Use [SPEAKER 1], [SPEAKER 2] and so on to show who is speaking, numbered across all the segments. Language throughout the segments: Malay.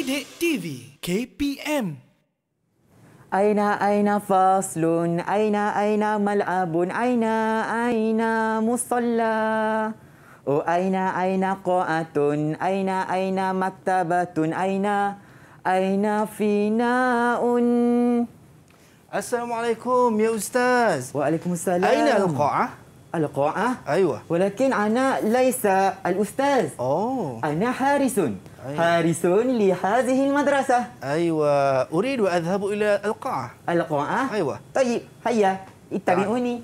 [SPEAKER 1] Didik TV KPM
[SPEAKER 2] أين أين فصل أين أين ملعب أين أين مصلى أين أين قاعة أين أين مكتبة أين أين فناء
[SPEAKER 3] Assalamualaikum ya Ustaz.
[SPEAKER 2] وعليكم السلام
[SPEAKER 3] أين القاعة؟
[SPEAKER 2] القاعة
[SPEAKER 3] أيوة.
[SPEAKER 2] ولكن أنا ليس الأستاذ
[SPEAKER 3] أوه.
[SPEAKER 2] أنا حارس حارس لهذه المدرسة
[SPEAKER 3] أيوة. أريد أذهب إلى القاعة.
[SPEAKER 2] القاعة
[SPEAKER 3] أيوة.
[SPEAKER 2] طيب هيا اتبعوني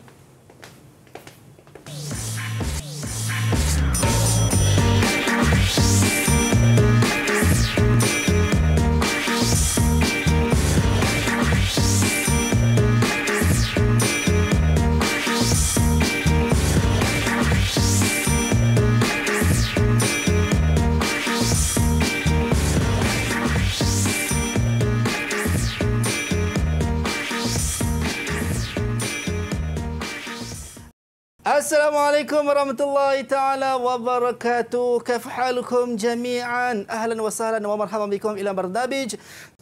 [SPEAKER 3] السلام عليكم ورحمة الله تعالى وبركاته. كيف حالكم جميعا؟ أهلا وسهلا ومرحبا بكم إلى برنامج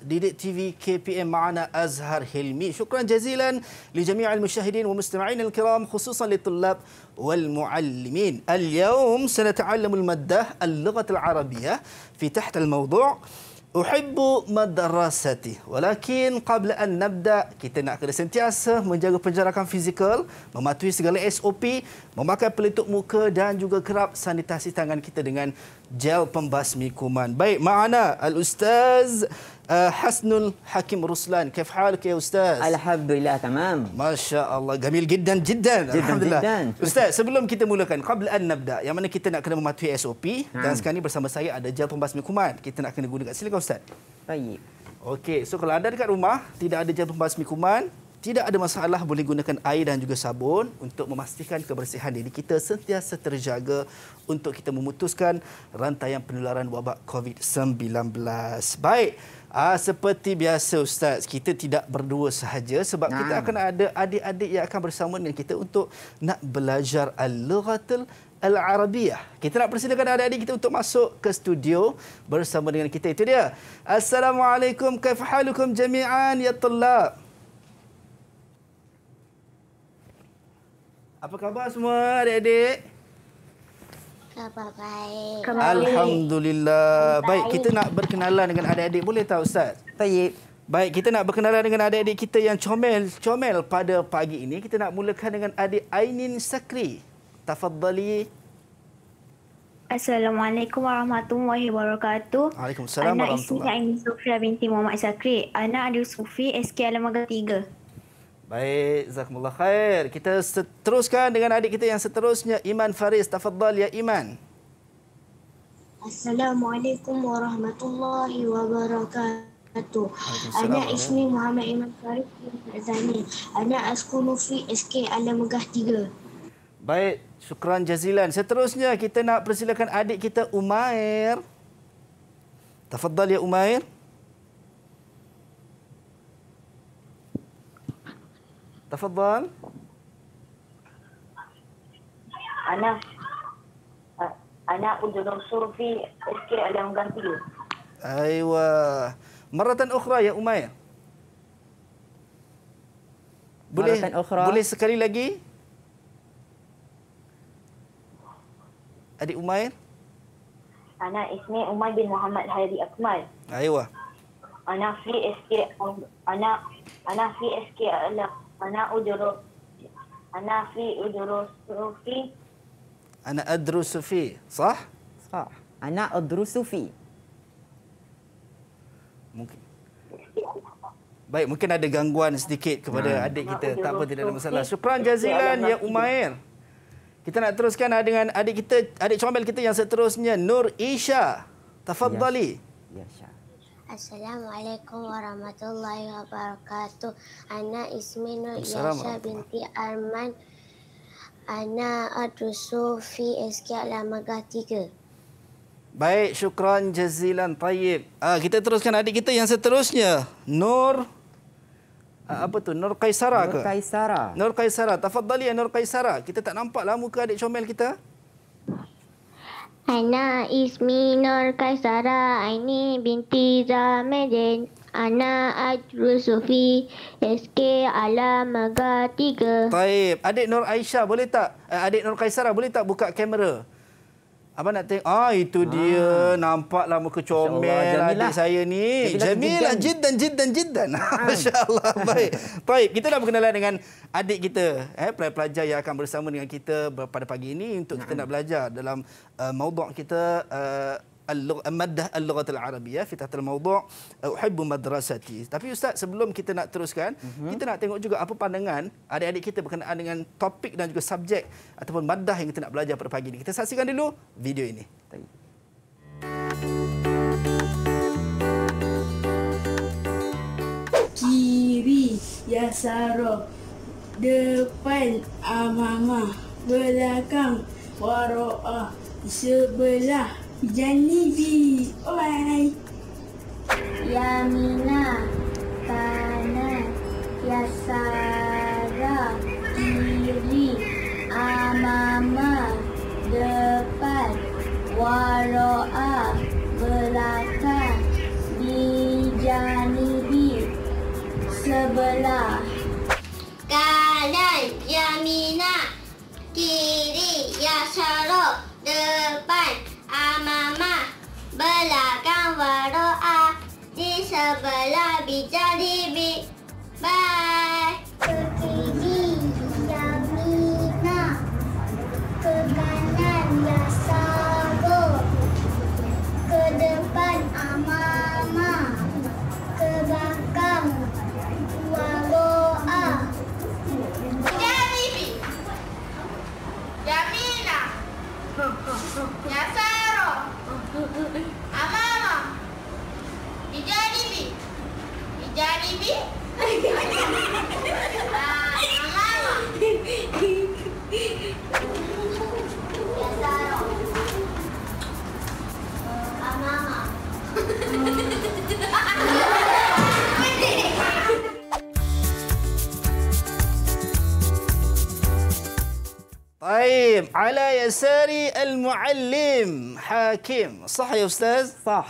[SPEAKER 3] دي تي في كي بي إم. معنا أزهر هلمي. شكرا جزيلا لجميع المشاهدين ومستمعين الكرام خصوصا للطلاب والمعلمين. اليوم سنتعلم المادة اللغة العربية في تحت الموضوع. Uhibbu madrasati. Walakin qabla an nabda, kita nak kena sentiasa menjaga penjarakan fizikal mematuhi segala SOP memakai pelitup muka dan juga kerap sanitasi tangan kita dengan gel pembasmi kuman baik Ma'ana Al-Ustaz حسن الحكيم رسلان كيف حالك يا أستاذ؟
[SPEAKER 2] الحمد لله تمام
[SPEAKER 3] ما شاء الله جميل جدا جدا
[SPEAKER 2] جداً
[SPEAKER 3] Alhamdulillah.
[SPEAKER 2] جداً.
[SPEAKER 3] Ustaz, sebelum kita mulakan, قبل أن نبدأ, yang mana kita nak kena mematuhi SOP dan sekarang ni bersama saya ada gel pembasmi kuman. Kita nak kena gunakan. Silakan Ustaz.
[SPEAKER 2] طيب
[SPEAKER 3] Okey, so kalau anda dekat rumah tidak ada gel pembasmi kuman, tidak ada masalah boleh gunakan air dan juga sabun untuk memastikan kebersihan diri kita sentiasa terjaga untuk kita memutuskan rantaian penularan wabak COVID-19. Baik, Ah, seperti biasa Ustaz, kita tidak berdua sahaja sebab
[SPEAKER 2] Naam.
[SPEAKER 3] kita akan ada adik-adik yang akan bersama dengan kita untuk nak belajar al-lughatul al-arabiyah. Kita nak persilakan adik-adik kita untuk masuk ke studio bersama dengan kita. Itu dia. Assalamualaikum, kaifa halukum jami'an ya tullab? Apa khabar semua adik-adik?
[SPEAKER 4] Khabar baik.
[SPEAKER 3] Alhamdulillah. Baik. baik, kita nak berkenalan dengan adik-adik boleh tak Ustaz?
[SPEAKER 2] Baik.
[SPEAKER 3] Baik, kita nak berkenalan dengan adik-adik kita yang comel-comel pada pagi ini. Kita nak mulakan dengan adik Ainin Sakri. Tafadhali.
[SPEAKER 4] Assalamualaikum warahmatullahi wabarakatuh.
[SPEAKER 3] Waalaikumsalam
[SPEAKER 4] Anak
[SPEAKER 3] warahmatullahi
[SPEAKER 4] wabarakatuh. Anak Ainin Sofia binti Muhammad Sakri. Anak adik Sufi SK Alamaga 3.
[SPEAKER 3] Baik, Jazakumullah khair. Kita teruskan dengan adik kita yang seterusnya, Iman Faris. Tafaddal ya Iman.
[SPEAKER 5] Assalamualaikum warahmatullahi wabarakatuh. Anak ismi Muhammad Iman Farid bin Azani. Anak askunu fi SK Alam Megah 3.
[SPEAKER 3] Baik, syukran jazilan. Seterusnya kita nak persilakan adik kita Umair. Tafaddal ya Umair.
[SPEAKER 6] Anak ujung surfi SK Alam Ganti.
[SPEAKER 3] Aywa. Maratan ukhra ya Umair. Boleh
[SPEAKER 2] Maratan ukhra.
[SPEAKER 3] boleh sekali lagi? Adik Umair?
[SPEAKER 6] Anak ismi Umar bin Muhammad Hairi Akmal.
[SPEAKER 3] Aywa.
[SPEAKER 6] Anak fi SK anak anak fi SK Alam ana ujuru ana fi ujuru sufi.
[SPEAKER 3] Ana adru sufi Sah?
[SPEAKER 2] Sah. ana adru sufi.
[SPEAKER 3] Mungkin. Baik mungkin ada gangguan sedikit kepada hmm. adik kita. Tak apa tidak ada masalah. Syukran jazilan ya umair. Kita nak teruskan dengan adik kita adik comel kita yang seterusnya nur isha. Tafaddali
[SPEAKER 2] ya, ya
[SPEAKER 5] Assalamualaikum warahmatullahi wabarakatuh. Ana ismi Nur Yasha binti Arman. Ana adu Sufi SK Lamaga 3.
[SPEAKER 3] Baik, syukran jazilan tayyib. Ah, kita teruskan adik kita yang seterusnya. Nur hmm. apa tu? Nur Kaisara ke?
[SPEAKER 2] Nur Kaisara.
[SPEAKER 3] Nur Kaisara. Tafadhali ya Nur Kaisara. Kita tak nampaklah muka adik comel kita.
[SPEAKER 5] Ana ismi Nur Kaisara Aini binti Zamedin Ana Ajru Sufi SK Alamaga 3
[SPEAKER 3] Taib. Adik Nur Aisyah boleh tak? Eh, adik Nur Kaisara boleh tak buka kamera? Abang nak tengok. Ah, itu dia. Nampaklah muka comel adik saya ni.
[SPEAKER 2] Jamilah
[SPEAKER 3] Jamilah
[SPEAKER 2] jiddan.
[SPEAKER 3] jiddan jiddan jiddan. Masya Allah. Baik. Baik, kita dah berkenalan dengan adik kita. Eh, pelajar yang akan bersama dengan kita pada pagi ini untuk kita nak belajar dalam uh, maudhu' kita uh, اللغة مادة اللغة العربية في تحت الموضوع أحب مدرستي. Tapi Ustaz sebelum kita nak teruskan,
[SPEAKER 2] Mhm.
[SPEAKER 3] kita nak tengok juga apa pandangan adik-adik kita berkenaan dengan topik dan juga subjek ataupun madah yang kita nak belajar pada pagi ini. Kita saksikan dulu video ini.
[SPEAKER 2] Taib.
[SPEAKER 7] kiri yasaro depan amama belakang waroa sebelah janibi oi
[SPEAKER 5] Yamina Kanan Yasara Kiri Amama Depan Waro'a Belakang Dijanibi Sebelah. Kanan Yamina Kiri Yasara Depan Amama Belakang Waro'a Di sebelah Bijanibi Bye. Ke kiri Yamina Ke kanan Yasaro Ke depan Amama Ke belakang Waro'a
[SPEAKER 8] Janibi Jamila Yasaro Amama. Bijanibi Bijanibi Ah,
[SPEAKER 3] المعلم على يساري المعلم حاكم صح يا استاذ
[SPEAKER 2] صح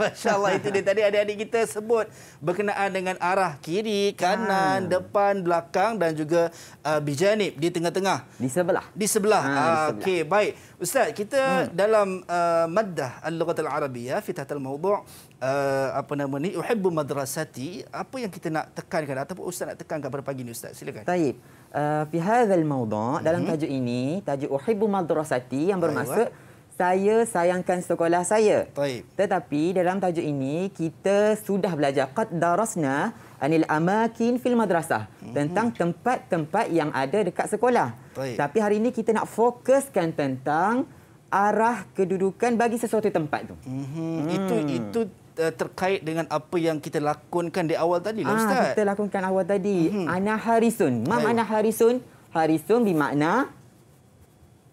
[SPEAKER 3] ما شاء الله itu dia tadi adik-adik kita sebut. Berkenaan dengan arah kiri kanan ha. depan belakang dan juga uh, bijanib di tengah-tengah.
[SPEAKER 2] Di sebelah.
[SPEAKER 3] Di sebelah,
[SPEAKER 2] ha,
[SPEAKER 3] okey baik. Ustaz kita hmm. dalam uh, maddah al-lughah al-arabiyyah fitah al-mawdu' uh, apa nama ni uhibbu madrasati apa yang kita nak tekankan ataupun ustaz nak tekankan pada pagi ni ustaz silakan
[SPEAKER 2] baik eh, fi hadzal mawdu' dalam mhm. tajuk ini tajuk uhibbu madrasati yang bermaksud saya sayangkan sekolah saya.
[SPEAKER 3] Taib.
[SPEAKER 2] Tetapi dalam tajuk ini kita sudah belajar qad darasna anil amakin fil madrasah mhm. tentang tempat-tempat yang ada dekat sekolah.
[SPEAKER 3] Taib.
[SPEAKER 2] Tapi hari ini kita nak fokuskan tentang arah kedudukan bagi sesuatu tempat tu.
[SPEAKER 3] Mm-hmm. Hmm. Itu itu uh, terkait dengan apa yang kita lakonkan di awal tadi lah
[SPEAKER 2] Ah,
[SPEAKER 3] ustaz.
[SPEAKER 2] kita lakukan awal tadi.
[SPEAKER 3] Mhm.
[SPEAKER 2] Ana harisun. Ma
[SPEAKER 3] Baik.
[SPEAKER 2] mana harisun? Harisun bermakna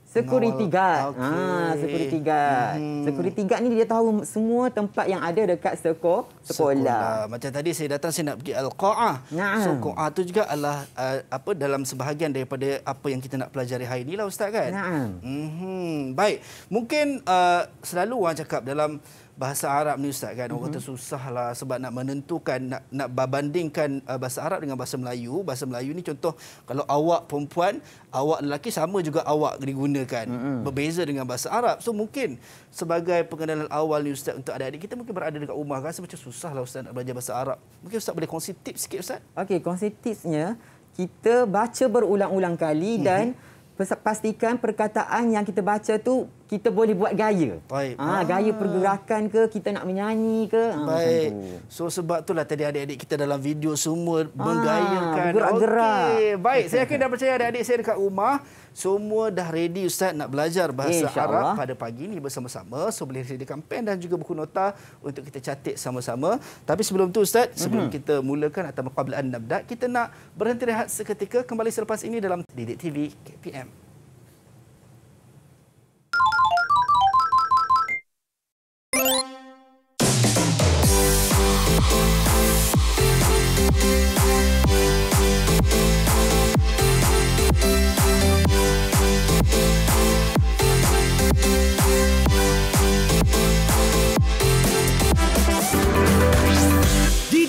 [SPEAKER 2] security guard.
[SPEAKER 3] Okey.
[SPEAKER 2] Ah, security guard.
[SPEAKER 3] Mhm.
[SPEAKER 2] Security guard ni dia tahu semua tempat yang ada dekat seko sekolah.
[SPEAKER 3] Macam tadi saya datang saya nak pergi al-qa'ah.
[SPEAKER 2] Naam.
[SPEAKER 3] So qa'ah tu juga adalah uh, apa dalam sebahagian daripada apa yang kita nak pelajari hari ini lah ustaz kan.
[SPEAKER 2] Naam.
[SPEAKER 3] Mhm. Baik. Mungkin uh, selalu orang cakap dalam bahasa Arab ni ustaz kan orang kata susah lah sebab nak menentukan nak nak berbandingkan uh, bahasa Arab dengan bahasa Melayu. Bahasa Melayu ni contoh kalau awak perempuan, awak lelaki sama juga awak digunakan. Berbeza dengan bahasa Arab. So mungkin sebagai pengenalan awal ni ustaz untuk adik-adik kita mungkin berada dekat rumah rasa macam susah lah ustaz nak belajar bahasa Arab. Mungkin ustaz boleh kongsi tips sikit ustaz?
[SPEAKER 2] Okey, konsep tipsnya kita baca berulang-ulang kali
[SPEAKER 3] Mhm.
[SPEAKER 2] dan pes- pastikan perkataan yang kita baca tu kita boleh buat gaya.
[SPEAKER 3] Baik.
[SPEAKER 2] Ah,
[SPEAKER 3] Ah.
[SPEAKER 2] gaya pergerakan ke, kita nak menyanyi ke. Ah,
[SPEAKER 3] Baik. So sebab itulah tadi adik-adik kita dalam video semua
[SPEAKER 2] Ah,
[SPEAKER 3] menggayakan.
[SPEAKER 2] bergerak-gerak.
[SPEAKER 3] Okey. Baik, saya yakin dah percaya adik-adik saya dekat rumah semua dah ready ustaz nak belajar bahasa
[SPEAKER 2] InsyaAllah.
[SPEAKER 3] Arab pada pagi ni bersama-sama. So boleh sediakan pen dan juga buku nota untuk kita catat sama-sama. Tapi sebelum tu ustaz, sebelum kita mulakan atau qabla an nabda, kita nak berhenti rehat seketika kembali selepas ini dalam Didik TV KPM.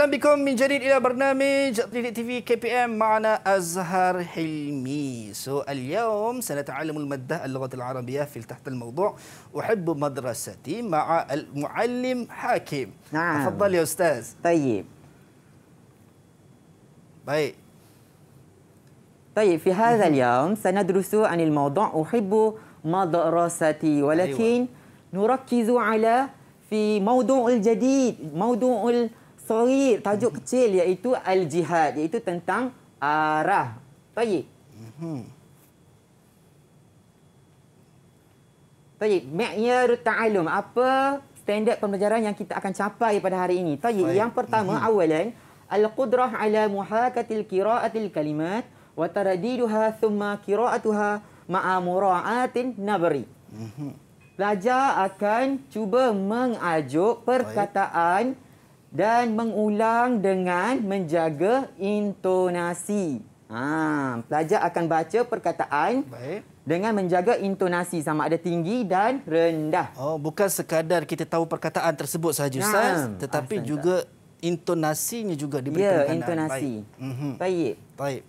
[SPEAKER 3] أهلا بكم من جديد إلى برنامج تي في كي بي ام معنا أزهر حلمي. سو اليوم سنتعلم المادة اللغة العربية في تحت الموضوع. أحب مدرستي مع المعلم حاكم.
[SPEAKER 2] نعم.
[SPEAKER 3] تفضل يا أستاذ.
[SPEAKER 2] طيب.
[SPEAKER 3] baik
[SPEAKER 2] طيب في هذا اليوم سندرس عن الموضوع. أحب مدرستي. ولكن نركز على في موضوع الجديد موضوع story tajuk mhm. kecil iaitu al jihad iaitu tentang ah, arah. Tadi Baik, mhm. ma'yar ta'allum apa standard pembelajaran yang kita akan capai pada hari ini?
[SPEAKER 3] Tadi
[SPEAKER 2] yang pertama mm-hmm. awalan al-qudrah ala muhakatil qira'atil kalimat wa taradiduha thumma qira'atuha ma'a mura'atin nabri. Mm-hmm. Akan cuba mengajuk perkataan Baik dan mengulang dengan menjaga intonasi. Ha, pelajar akan baca perkataan
[SPEAKER 3] Baik.
[SPEAKER 2] dengan menjaga intonasi sama ada tinggi dan rendah.
[SPEAKER 3] Oh, bukan sekadar kita tahu perkataan tersebut sahaja,
[SPEAKER 2] nah.
[SPEAKER 3] Ustaz, ah, tetapi
[SPEAKER 2] Asantar.
[SPEAKER 3] juga intonasinya juga diberi
[SPEAKER 2] ya,
[SPEAKER 3] penekanan.
[SPEAKER 2] Ya, intonasi.
[SPEAKER 3] Baik. Mm
[SPEAKER 2] -hmm.
[SPEAKER 3] Baik.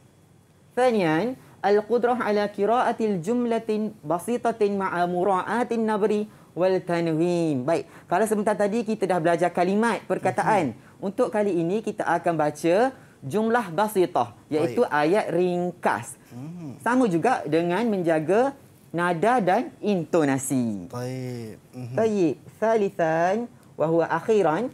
[SPEAKER 2] Thanian, al-qudrah ala kiraatil jumlatin basitatin ma'a mura'atin nabri wal tanwin. Baik. Kalau sebentar tadi kita dah belajar kalimat perkataan, okay. untuk kali ini kita akan baca jumlah basitah iaitu Baik. ayat ringkas. Hmm. Sama juga dengan menjaga nada dan intonasi.
[SPEAKER 3] Baik. Mhm.
[SPEAKER 2] Baik. Salisan wa huwa akhiran.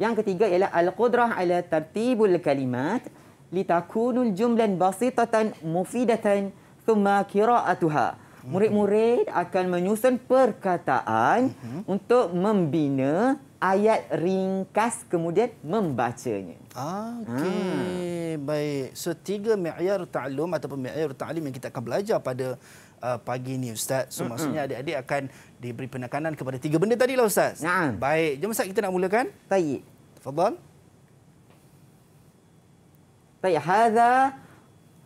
[SPEAKER 2] Yang ketiga ialah al-qudrah ala tartibul kalimat litakunul jumlan basitatan mufidatan thumma qira'atuha murid-murid akan menyusun perkataan mhm. untuk membina ayat ringkas kemudian membacanya.
[SPEAKER 3] Ah, okey, ha. baik. So tiga mi'yar ta'lum ataupun mi'yar ta'lim yang kita akan belajar pada uh, pagi ini ustaz. So maksudnya adik-adik akan diberi penekanan kepada tiga benda tadi lah ustaz.
[SPEAKER 2] Naam.
[SPEAKER 3] Baik, jom ustaz kita nak mulakan.
[SPEAKER 2] Baik.
[SPEAKER 3] Tafadhal.
[SPEAKER 2] Baik, hadza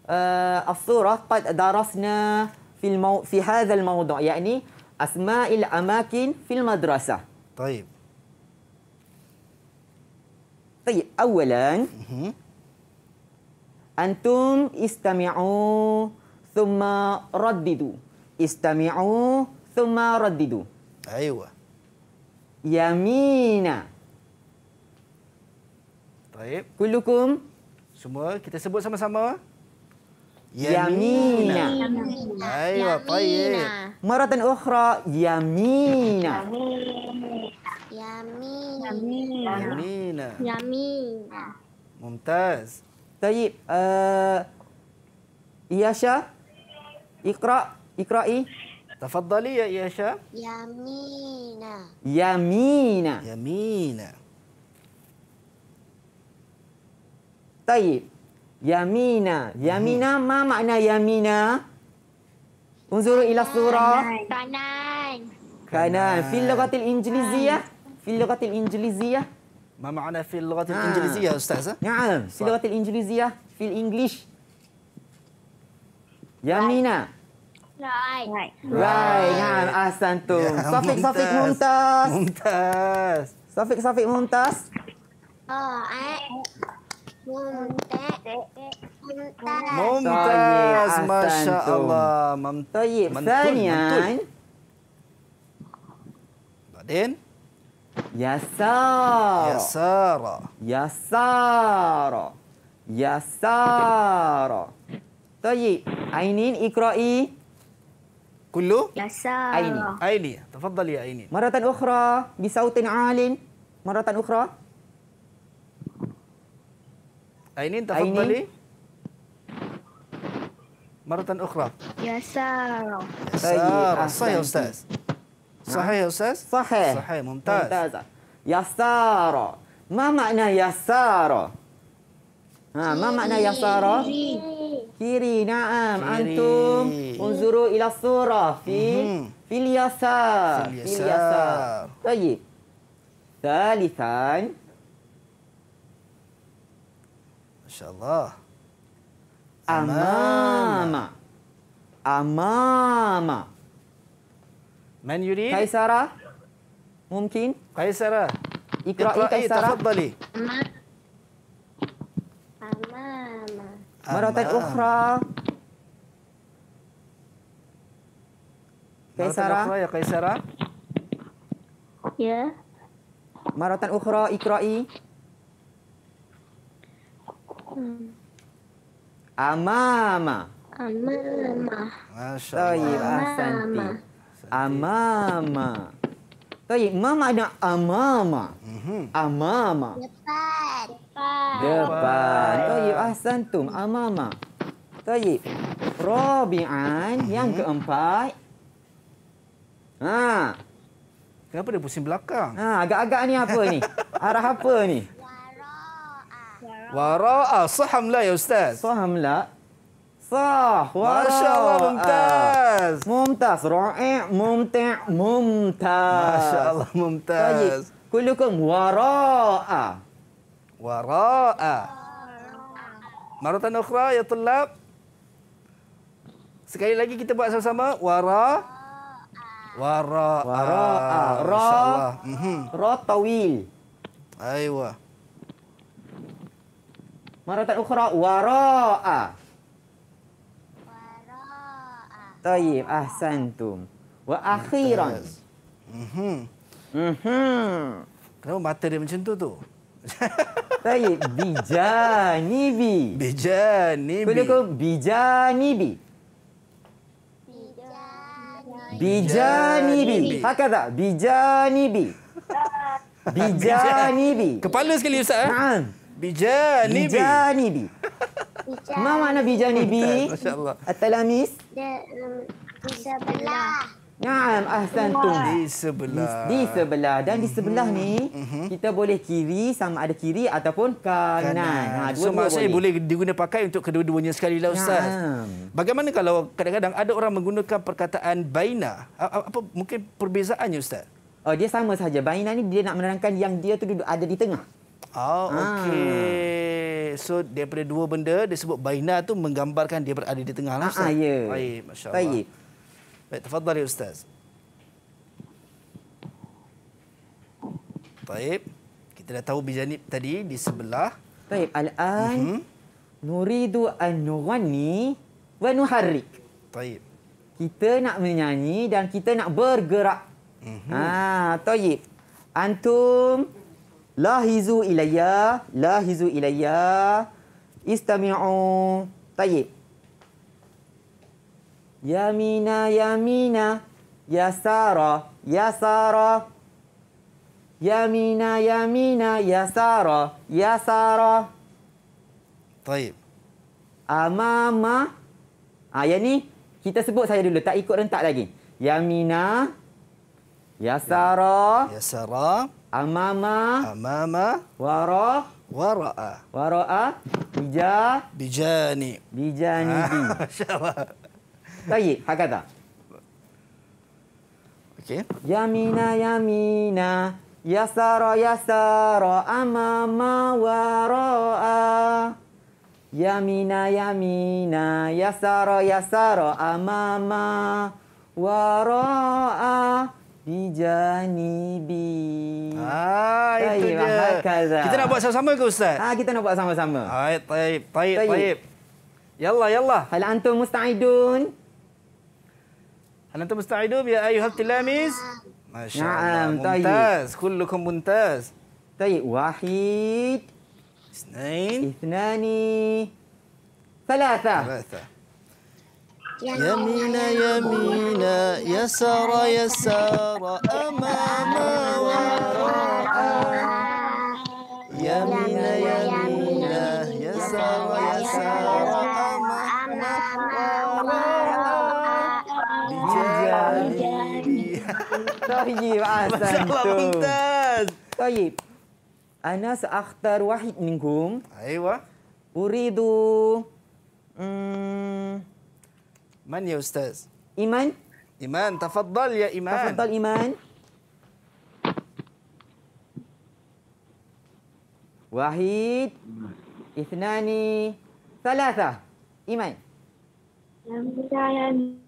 [SPEAKER 2] uh, as-surah qad darasna في المو... في هذا الموضوع يعني أسماء الأماكن في المدرسة.
[SPEAKER 3] Baik.
[SPEAKER 2] طيب أولا. أنتم استمعوا ثم رددوا. استمعوا ثم رددوا.
[SPEAKER 3] Aywa.
[SPEAKER 2] يمينا.
[SPEAKER 3] Baik.
[SPEAKER 2] كلكم
[SPEAKER 3] Semua kita sebut sama-sama.
[SPEAKER 2] يمينا.
[SPEAKER 3] Aywa, baik.
[SPEAKER 2] مرة أخرى يمينا.
[SPEAKER 5] Yamina.
[SPEAKER 3] Yamina.
[SPEAKER 5] Yamina.
[SPEAKER 3] Mumtaz.
[SPEAKER 2] طيب آه... إياشا اقرأ اقرأي
[SPEAKER 3] Tafadhali ya Iyasha.
[SPEAKER 5] Yamina.
[SPEAKER 2] يمينا
[SPEAKER 3] Yamina.
[SPEAKER 2] طيب Yamina. Yamina, hmm. ma makna Yamina? Unzuru ila surah.
[SPEAKER 5] Kanan.
[SPEAKER 2] Kanan. Fil logatil Injiliziyah. Fil logatil Injiliziyah.
[SPEAKER 3] Ma makna fil logatil
[SPEAKER 2] ah.
[SPEAKER 3] Injiliziyah, Ustaz?
[SPEAKER 2] Ya, fil
[SPEAKER 3] logatil
[SPEAKER 2] Injiliziyah. Fil English. Yamina. Right.
[SPEAKER 5] Right.
[SPEAKER 4] Ya, right.
[SPEAKER 2] right. asan tu.
[SPEAKER 3] Ya,
[SPEAKER 2] Safiq Sofik,
[SPEAKER 3] Sofik,
[SPEAKER 2] Muntas.
[SPEAKER 3] Muntas.
[SPEAKER 2] Sofik, Sofik, Muntas.
[SPEAKER 5] Oh, eh. I... Muntas.
[SPEAKER 3] Mumtaz, Masya Allah.
[SPEAKER 2] Mantayib,
[SPEAKER 3] Sanyan. Badin.
[SPEAKER 2] Yasara.
[SPEAKER 3] Yasara.
[SPEAKER 2] Yasara. Yasara. Tayyib, Ainin, Ikra'i.
[SPEAKER 3] Kullu?
[SPEAKER 4] Yasara.
[SPEAKER 2] Aini.
[SPEAKER 3] Aini. Tafadhal ya Aini.
[SPEAKER 2] Maratan ukhra, bisautin alin. Maratan ukhra.
[SPEAKER 3] Ainin, tafadhali. Ainin. مرة أخرى.
[SPEAKER 4] يسار
[SPEAKER 3] يسار
[SPEAKER 2] طيب،
[SPEAKER 3] صحيح
[SPEAKER 2] يا
[SPEAKER 3] أستاذ. صحيح يا
[SPEAKER 2] أستاذ؟
[SPEAKER 3] صحيح. صحيح
[SPEAKER 2] ممتاز. ممتازة. يسار ما معنى يسار؟ ها آه، ما معنى يسار؟
[SPEAKER 3] كيري.
[SPEAKER 2] نعم. أنتم انظروا إلى الصورة.
[SPEAKER 3] في
[SPEAKER 2] في اليسار,
[SPEAKER 3] في اليسار.
[SPEAKER 2] طيب. ثالثا.
[SPEAKER 3] ما
[SPEAKER 2] شاء الله.
[SPEAKER 3] Man yurid?
[SPEAKER 2] Kaisara. Mungkin.
[SPEAKER 3] Qaisara.
[SPEAKER 2] Iqra'i Kaisara.
[SPEAKER 3] Tafadhali.
[SPEAKER 5] Amama.
[SPEAKER 2] Maratan ukhra.
[SPEAKER 3] Maratan
[SPEAKER 2] Kaisara.
[SPEAKER 3] ukhra ya Qaisara.
[SPEAKER 4] Ya
[SPEAKER 2] Maratan ukhra ikra'i. Amama.
[SPEAKER 5] Amama.
[SPEAKER 3] MasyaAllah.
[SPEAKER 2] ahsanti. Amama. Tayyib, ma makna amama?
[SPEAKER 3] Mhm.
[SPEAKER 2] Amama.
[SPEAKER 5] Depan. Depan.
[SPEAKER 2] Depan. Tayyib ahsantum. Amama. Tayyib. Rabi'an yang keempat. Ha,
[SPEAKER 3] Kenapa dia pusing belakang?
[SPEAKER 2] ha agak-agak ni apa ni? Arah apa ni?
[SPEAKER 3] Wara'a. Saham lah ya Ustaz.
[SPEAKER 2] Faham la? Sah.
[SPEAKER 3] Masya Allah, mumtaz.
[SPEAKER 2] Mumtaz. Ra'i' mumti' mumtaz.
[SPEAKER 3] Masya Allah,
[SPEAKER 2] Tayyib.
[SPEAKER 3] mumtaz.
[SPEAKER 2] Kullukum wara'a.
[SPEAKER 3] Wara'a. Maratan ukhra ya tulab. Sekali lagi kita buat sama-sama. Wara. Wara'a.
[SPEAKER 2] Wara'a. Ra.
[SPEAKER 3] MasyaAllah. Mhm.
[SPEAKER 2] Ra tawil.
[SPEAKER 3] Aywa.
[SPEAKER 2] Maratan ukhra wara'a. Tayyib, ahsantum. Wa akhiran.
[SPEAKER 3] Mhm.
[SPEAKER 2] Mhm.
[SPEAKER 3] Kenapa mata dia macam tu tu?
[SPEAKER 2] Tayyib, bijanibi.
[SPEAKER 3] Bijanibi.
[SPEAKER 2] Kullukum bijanibi. Bijanibi. Hakada, bijanibi. Bijanibi.
[SPEAKER 3] Kepala sekali Ustaz. Eh?
[SPEAKER 2] Naam.
[SPEAKER 3] Bijanibi.
[SPEAKER 2] Bijanibi. Ma makna bijanibi?
[SPEAKER 3] Masya Allah.
[SPEAKER 2] At-talamis?
[SPEAKER 5] Dia um, di sebelah.
[SPEAKER 2] Naam, ahsantum.
[SPEAKER 3] Di
[SPEAKER 2] Di,
[SPEAKER 3] sebelah.
[SPEAKER 2] di sebelah dan di sebelah ni kita boleh kiri sama ada kiri ataupun kanan.
[SPEAKER 3] Kanan.
[SPEAKER 2] Ha,
[SPEAKER 3] so
[SPEAKER 2] dua-dua
[SPEAKER 3] maksudnya boleh diguna pakai untuk kedua-duanya sekali lah Ustaz.
[SPEAKER 2] Naam.
[SPEAKER 3] Bagaimana kalau kadang-kadang ada orang menggunakan perkataan baina? Apa mungkin perbezaannya Ustaz?
[SPEAKER 2] Oh dia sama saja. Baina ni dia nak menerangkan yang dia tu duduk ada di tengah.
[SPEAKER 3] Oh,
[SPEAKER 2] Ah.
[SPEAKER 3] okey. So daripada dua benda disebut baina tu menggambarkan dia berada di tengah lah
[SPEAKER 2] Ah,
[SPEAKER 3] Ustaz.
[SPEAKER 2] ah, ya.
[SPEAKER 3] Baik, masya-Allah.
[SPEAKER 2] Baik.
[SPEAKER 3] Baik, tafadhali Ustaz. Baik. Kita dah tahu bijanib tadi di sebelah.
[SPEAKER 2] Baik, al-an
[SPEAKER 3] Mhm.
[SPEAKER 2] nuridu an nughanni wa nuharrik.
[SPEAKER 3] Baik.
[SPEAKER 2] Kita nak menyanyi dan kita nak bergerak.
[SPEAKER 3] Mhm.
[SPEAKER 2] Ha, tayyib. Antum lahizu ilayya, lahizu ilayya. Istami'u. Tayyib. Yamina, yamina. Yasara, yasara. Yamina, yamina. Yasara, yasara.
[SPEAKER 3] Baik.
[SPEAKER 2] Amama. Ah, yang ni kita sebut saja dulu. Tak ikut rentak lagi. Yamina. Yasara.
[SPEAKER 3] Yasara,
[SPEAKER 2] Amama.
[SPEAKER 3] amama,
[SPEAKER 2] Wara.
[SPEAKER 3] wara'a.
[SPEAKER 2] Wara'a. Bija.
[SPEAKER 3] Bijani.
[SPEAKER 2] Bijanibi.
[SPEAKER 3] Masya-Allah.
[SPEAKER 2] Baik, hakata.
[SPEAKER 3] Okey.
[SPEAKER 2] Yamina, yamina. Yasara, yasara. Amama, wara'a. Yamina, yamina. Yasara, yasara. Amama, wara'a. Bijanibi.
[SPEAKER 3] Ah, itu
[SPEAKER 2] Baik,
[SPEAKER 3] dia.
[SPEAKER 2] hakaza.
[SPEAKER 3] Kita nak buat sama-sama ke Ustaz?
[SPEAKER 2] Ah, kita nak buat sama-sama.
[SPEAKER 3] Baik, baik, baik,
[SPEAKER 2] Tayyib.
[SPEAKER 3] baik. Yallah, yallah.
[SPEAKER 2] Hal antum musta'idun?
[SPEAKER 3] هل أنتم مستعدون يا أيها التلاميذ؟ ما شاء
[SPEAKER 2] نعم،
[SPEAKER 3] الله
[SPEAKER 2] طيب.
[SPEAKER 3] ممتاز كلكم ممتاز
[SPEAKER 2] طيب واحد
[SPEAKER 3] اثنين
[SPEAKER 2] اثنان ثلاثة
[SPEAKER 3] ثلاثة يمين يمين يسار يسار أمام وراء
[SPEAKER 2] Tayyib
[SPEAKER 3] Masya Allah,
[SPEAKER 2] ahsantum.
[SPEAKER 3] mumtaz.
[SPEAKER 2] Tayyib. Ana sa'akhtar wahid minkum.
[SPEAKER 3] Aywa.
[SPEAKER 2] Uridu hmm,
[SPEAKER 3] Man ya Ustaz?
[SPEAKER 2] Iman.
[SPEAKER 3] Iman, tafaddal ya Iman.
[SPEAKER 2] Tafadhal Iman. Wahid.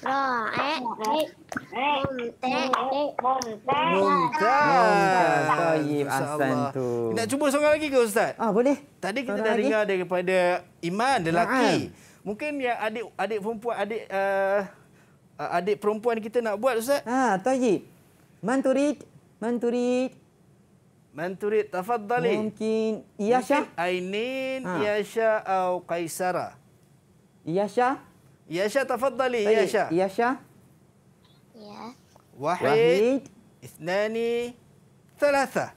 [SPEAKER 2] Mumtaz.
[SPEAKER 5] Mumtaz.
[SPEAKER 2] Tayyib. Ahsantum.
[SPEAKER 3] Nak cuba seorang lagi ke Ustaz?
[SPEAKER 2] Ah, boleh.
[SPEAKER 3] Tadi kita dah
[SPEAKER 2] lagi?
[SPEAKER 3] dengar daripada Iman lelaki. Mungkin yang adik adik perempuan adik uh, uh, adik perempuan kita nak buat Ustaz.
[SPEAKER 2] Ah, tayyib. Man turid? Man turid?
[SPEAKER 3] Man turid tafaddali.
[SPEAKER 2] Mungkin Iyasha?
[SPEAKER 3] Mungkin Ainin,
[SPEAKER 2] Ha.
[SPEAKER 3] Yasha atau Qaisara.
[SPEAKER 2] Iyasha?
[SPEAKER 3] Yasha tafaddali
[SPEAKER 2] Tayyib.
[SPEAKER 3] Yasha.
[SPEAKER 2] Iyasha?
[SPEAKER 5] Ya.
[SPEAKER 3] Wahid,
[SPEAKER 2] Wahid.
[SPEAKER 3] ithnani, thalatha.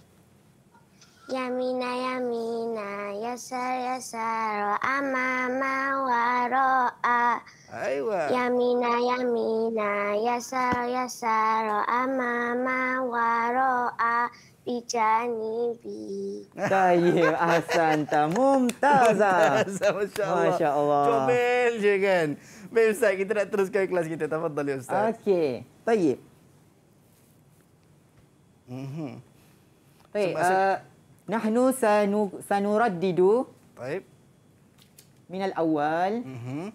[SPEAKER 5] Yamina yamina yasar yasar amama wara'a
[SPEAKER 3] Aywa.
[SPEAKER 5] Yamina yamina yasar yasar amama wara'a bijanibi
[SPEAKER 2] Tayyib. Ahsanta. Mumtazah.
[SPEAKER 3] Masya Allah.
[SPEAKER 2] Masya Allah.
[SPEAKER 3] Comel je kan. Baik Ustaz, kita nak teruskan kelas kita. Tafadhal ya Ustaz.
[SPEAKER 2] Okey. Tayyib.
[SPEAKER 3] Mhm.
[SPEAKER 2] Baik.
[SPEAKER 3] So,
[SPEAKER 2] Uh, nahnu sanu, sanuraddidu
[SPEAKER 3] Baik.
[SPEAKER 2] min al-awwal.
[SPEAKER 3] Mhm.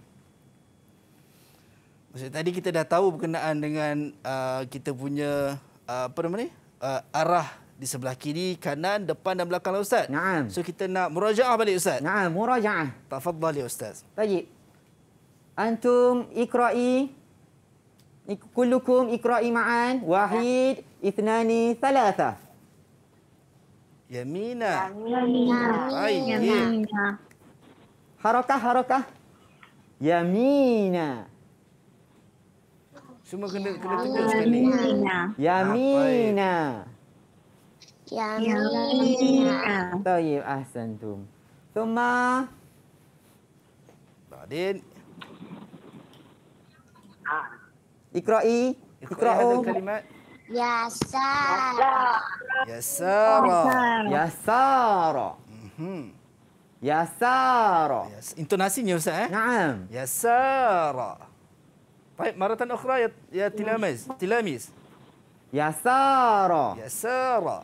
[SPEAKER 3] Maksud tadi kita dah tahu berkenaan dengan uh, kita punya uh, apa nama ni? Uh, arah di sebelah kiri, kanan, depan dan belakang lah Ustaz.
[SPEAKER 2] Naam.
[SPEAKER 3] So kita nak murajaah balik Ustaz.
[SPEAKER 2] Na'am, muraja'ah.
[SPEAKER 3] Tafadhal ya Ustaz.
[SPEAKER 2] Tayyib antum ikra'i kullukum ikra'i ma'an wahid ithnani thalatha.
[SPEAKER 3] Yamina.
[SPEAKER 6] Yamina.
[SPEAKER 2] Harakah harakah? Yamina.
[SPEAKER 3] Semua kena kena tegak sekali.
[SPEAKER 6] Yamina.
[SPEAKER 2] Yamina.
[SPEAKER 5] Yamina.
[SPEAKER 2] Tayyib ahsantum thumma?
[SPEAKER 3] Badin.
[SPEAKER 2] Ikra'i ikra'u
[SPEAKER 3] kalimat.
[SPEAKER 5] Yasar
[SPEAKER 3] Yasara.
[SPEAKER 2] yasara
[SPEAKER 3] Mhm.
[SPEAKER 2] yasara
[SPEAKER 3] Yes. Intonasinya Ustaz eh?
[SPEAKER 2] na'am
[SPEAKER 3] Yasara. Baik, maratan ukhra ya, ya tilamiz. Tilamiz.
[SPEAKER 2] yasara
[SPEAKER 3] Yasara.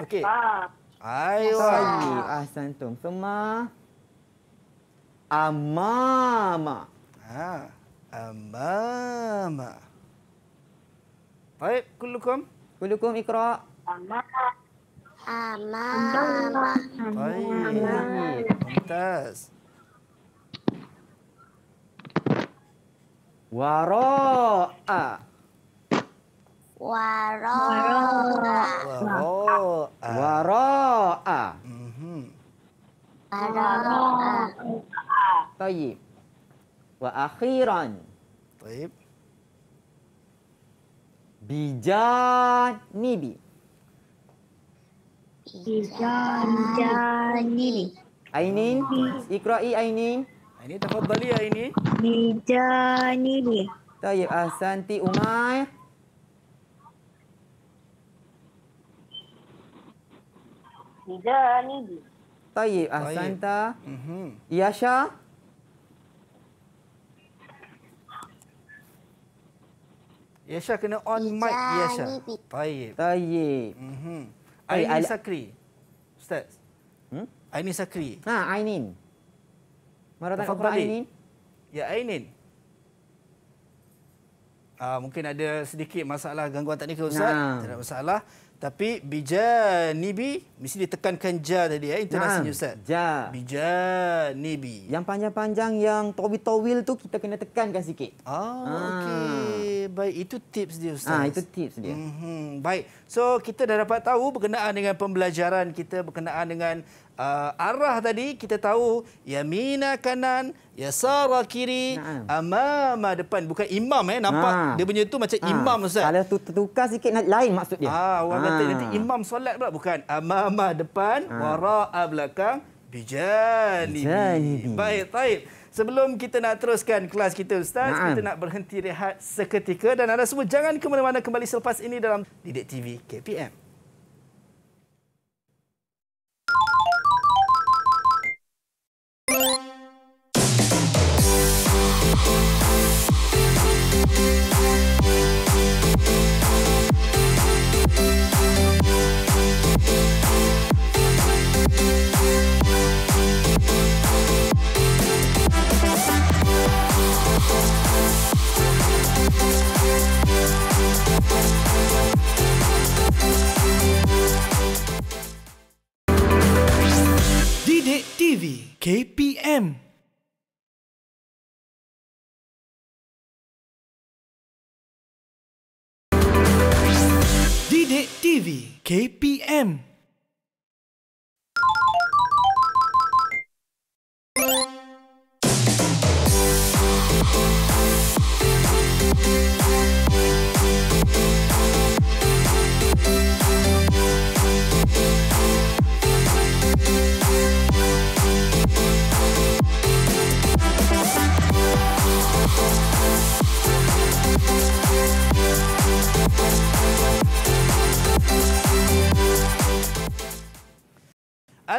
[SPEAKER 3] Okey. Aywa.
[SPEAKER 2] Tayyib ahsantum thumma amama
[SPEAKER 3] Ha. Amama. Baik, kullukum.
[SPEAKER 2] kullukum iqra'
[SPEAKER 5] Amama
[SPEAKER 3] Baik. Mumtaz.
[SPEAKER 2] wara'a
[SPEAKER 5] Wara'a
[SPEAKER 3] Wara'a.
[SPEAKER 2] wara'a
[SPEAKER 3] Mhm.
[SPEAKER 5] Wara'a
[SPEAKER 2] Tayyib. Wa akhiran.
[SPEAKER 3] Tayyib.
[SPEAKER 2] Bijan
[SPEAKER 6] nibi. Bijan nibi.
[SPEAKER 2] Ainin. Ikra'i ainin.
[SPEAKER 3] Ini tempat beli ya ini.
[SPEAKER 6] Bijan nibi.
[SPEAKER 2] Tayyib. Asanti umair.
[SPEAKER 6] Bijan nibi.
[SPEAKER 2] Tayyib. Asanta.
[SPEAKER 3] Mhm.
[SPEAKER 2] Yasha.
[SPEAKER 3] Yasha. Yasha kena on mic Yasha. Baik.
[SPEAKER 2] tayyib
[SPEAKER 3] Mhm.
[SPEAKER 2] Baik,
[SPEAKER 3] Aini Sakri. Ustaz.
[SPEAKER 2] Hmm?
[SPEAKER 3] Aini Sakri.
[SPEAKER 2] ha ainin maratan ukhra
[SPEAKER 3] Tafadhali.
[SPEAKER 2] ainin
[SPEAKER 3] Ya Ainin. Ah mungkin ada sedikit masalah gangguan teknikal Ustaz.
[SPEAKER 2] Naam.
[SPEAKER 3] Tidak masalah. Tapi bijanibi mesti ditekankan ja tadi eh intonasinya
[SPEAKER 2] Naam.
[SPEAKER 3] Ustaz.
[SPEAKER 2] ja
[SPEAKER 3] Bijanibi.
[SPEAKER 2] yang panjang-panjang yang towil-towil tu kita kena tekankan sikit
[SPEAKER 3] Ah,
[SPEAKER 2] Ah.
[SPEAKER 3] okey. Baik, itu tips dia Ustaz.
[SPEAKER 2] ah itu tips dia
[SPEAKER 3] Mhm. Baik. So kita dah dapat tahu berkenaan dengan pembelajaran kita berkenaan dengan Uh, arah tadi kita tahu yamina kanan, yasara kiri, amama depan. Bukan imam eh. Nampak
[SPEAKER 2] Ha.
[SPEAKER 3] dia punya tu macam
[SPEAKER 2] Ah,
[SPEAKER 3] imam Ustaz.
[SPEAKER 2] Kalau tu tertukar sikit lain maksud dia.
[SPEAKER 3] Ah, orang kata
[SPEAKER 2] Ah.
[SPEAKER 3] nanti imam solat pula bukan. Amama depan, wara'a belakang, bijanibi.
[SPEAKER 2] Bijanibi.
[SPEAKER 3] Baik, taib. Sebelum kita nak teruskan kelas kita Ustaz,
[SPEAKER 2] Naam.
[SPEAKER 3] kita nak berhenti rehat seketika dan anda semua jangan ke mana-mana kembali selepas ini dalam Didik TV KPM.
[SPEAKER 1] Didik TV KPM Didik TV KPM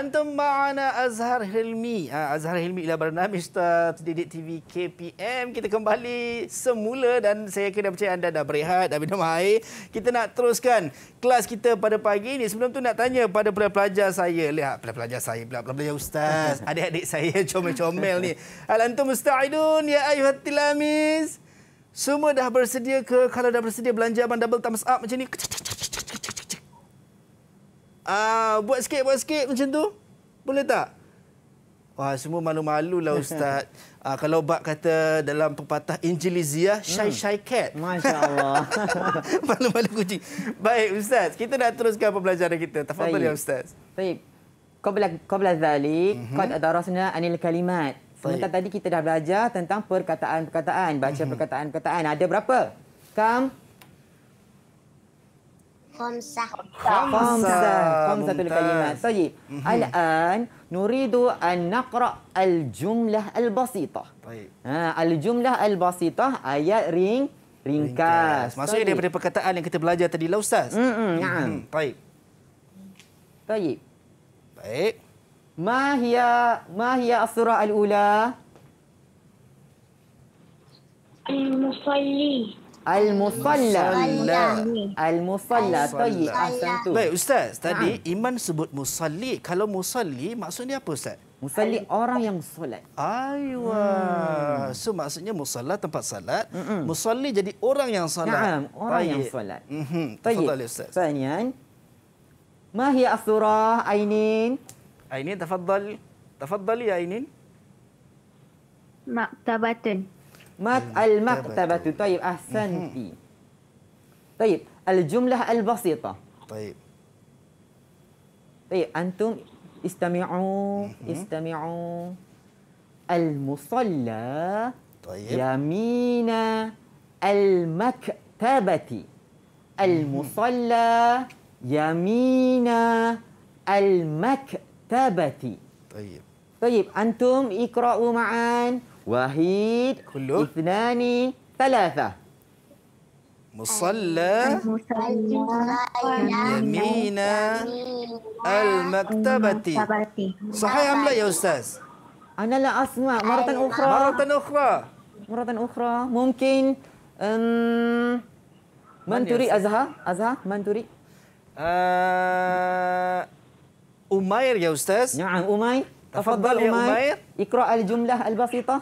[SPEAKER 3] Antum ma'ana Azhar Hilmi. Ha, Azhar Hilmi ila bernama Ustaz TV KPM. Kita kembali semula dan saya kena percaya anda dah berehat, dah minum air. Kita nak teruskan kelas kita pada pagi ini. Sebelum tu nak tanya pada pelajar saya. Lihat, pelajar saya pula, pelajar Ustaz. Adik-adik saya comel-comel ni. Hal antum musta'idun ya ayuhat tilamis. Semua dah bersedia ke? Kalau dah bersedia belanja abang double thumbs up macam ni. Ah, buat sikit, buat sikit macam tu. Boleh tak? Wah, semua malu-malu lah Ustaz. ah, kalau bak kata dalam pepatah Injilizia, shy shy cat.
[SPEAKER 2] Masya Allah.
[SPEAKER 3] Malu-malu kucing. Baik Ustaz, kita nak teruskan pembelajaran kita. Tafadhal ya Ustaz.
[SPEAKER 2] Baik. Qabla qabla dhalik, qad adarasna anil kalimat. Sebentar tadi kita dah belajar tentang perkataan-perkataan, baca perkataan-perkataan. Ada berapa? Kam?
[SPEAKER 5] Khamsah.
[SPEAKER 2] Khamsah. Khamsatul
[SPEAKER 3] Mumtaz.
[SPEAKER 2] kalimat. Tayyib. Al-an nuridu an naqra al-jumlah al-basitah.
[SPEAKER 3] Baik.
[SPEAKER 2] Ha, al-jumlah al-basitah ayat ring ringkas.
[SPEAKER 3] Maksudnya daripada perkataan yang kita belajar tadi lah Ustaz.
[SPEAKER 2] Hmm, na'am.
[SPEAKER 3] Hmm, Baik.
[SPEAKER 2] Tayyib.
[SPEAKER 3] Baik.
[SPEAKER 2] ما هي ما هي السورة الأولى؟
[SPEAKER 4] المصلي
[SPEAKER 2] Al-Musalla. Al-Musalla.
[SPEAKER 3] Toyib,
[SPEAKER 2] asantu.
[SPEAKER 3] Baik, Ustaz. Tadi ha. Iman sebut musalli. Kalau musalli, maksudnya apa, Ustaz?
[SPEAKER 2] Musalli orang yang solat.
[SPEAKER 3] Aywa. Hmm. So, maksudnya musalla tempat salat. Mm -mm. Musalli jadi orang yang solat.
[SPEAKER 2] Ya, orang
[SPEAKER 3] Baik. yang
[SPEAKER 2] solat.
[SPEAKER 3] Mm-hmm. Tafadhali, Ustaz.
[SPEAKER 2] Tanyaan. Mahi asurah,
[SPEAKER 3] Ainin? Ainin, tafadhali. Tafadhali, Ainin.
[SPEAKER 2] Maktabatun. المكتبة. طيب أحسنتي. طيب الجملة البسيطة.
[SPEAKER 3] Baik.
[SPEAKER 2] طيب أنتم استمعوا استمعوا. المصلى
[SPEAKER 3] طيب.
[SPEAKER 2] يمين المكتبة. المصلى يمين المكتبة.
[SPEAKER 3] Baik.
[SPEAKER 2] طيب أنتم اقرأوا معا. وحيد
[SPEAKER 3] كله؟
[SPEAKER 2] اثنان ثلاثة.
[SPEAKER 3] مصلى يمين
[SPEAKER 4] المكتبة.
[SPEAKER 3] صحيح أم لا يا أستاذ؟
[SPEAKER 2] أنا لا أسمع. مرة أيوة. أخرى.
[SPEAKER 3] مرة أخرى.
[SPEAKER 2] مرة أخرى. ممكن أم... من
[SPEAKER 3] تري
[SPEAKER 2] أزها أزها من تري
[SPEAKER 3] آه، أمير يا أستاذ.
[SPEAKER 2] نعم أمير.
[SPEAKER 3] تفضل,
[SPEAKER 2] تفضل
[SPEAKER 3] يا أمير.
[SPEAKER 2] اقرأ الجملة البسيطة.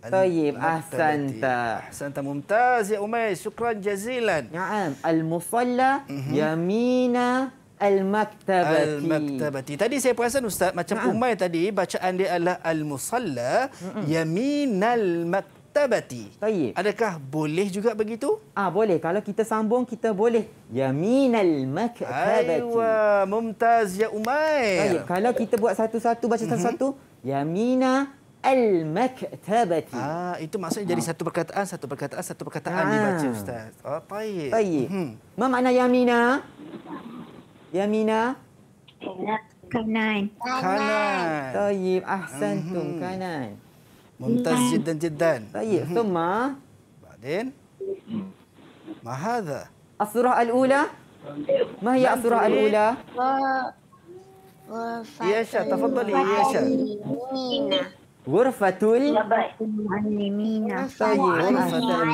[SPEAKER 3] Al-Maktabati.
[SPEAKER 2] ahsanta.
[SPEAKER 3] Ahsanta mumtaz ya Umair. Syukran jazilan.
[SPEAKER 2] Naam. Al-musalla yamina al-maktabati.
[SPEAKER 3] Al-Maktabati. Tadi saya perasan Ustaz, macam
[SPEAKER 2] Naam.
[SPEAKER 3] Umair tadi, bacaan dia adalah Al-Musalla Yaminal Maktabati.
[SPEAKER 2] Tayyib.
[SPEAKER 3] Adakah boleh juga begitu?
[SPEAKER 2] Ah boleh kalau kita sambung kita boleh yaminal maktabati.
[SPEAKER 3] Aywa, mumtaz ya
[SPEAKER 2] Baik,
[SPEAKER 3] Umair.
[SPEAKER 2] kalau kita buat satu-satu baca satu-satu yamina al-maktabati.
[SPEAKER 3] Ah, itu maksudnya jadi satu perkataan, satu perkataan, satu perkataan
[SPEAKER 2] Ah.
[SPEAKER 3] dibaca Ustaz. Oh, baik.
[SPEAKER 2] Baik.
[SPEAKER 3] Mhm.
[SPEAKER 2] Ma makna yamina? Yamina?
[SPEAKER 4] Kanan.
[SPEAKER 3] Kanan.
[SPEAKER 2] Tayyib, ahsantum kanan.
[SPEAKER 3] Mumtaz jiddan jiddan.
[SPEAKER 2] Tayyib, thumma
[SPEAKER 3] بعدين ما هذا؟
[SPEAKER 2] الصورة الأولى ما هي الصورة الأولى؟
[SPEAKER 5] غرفة
[SPEAKER 3] يا شا تفضلي يا شا
[SPEAKER 2] Ghurfatul
[SPEAKER 5] ya,
[SPEAKER 2] ah,
[SPEAKER 5] lah.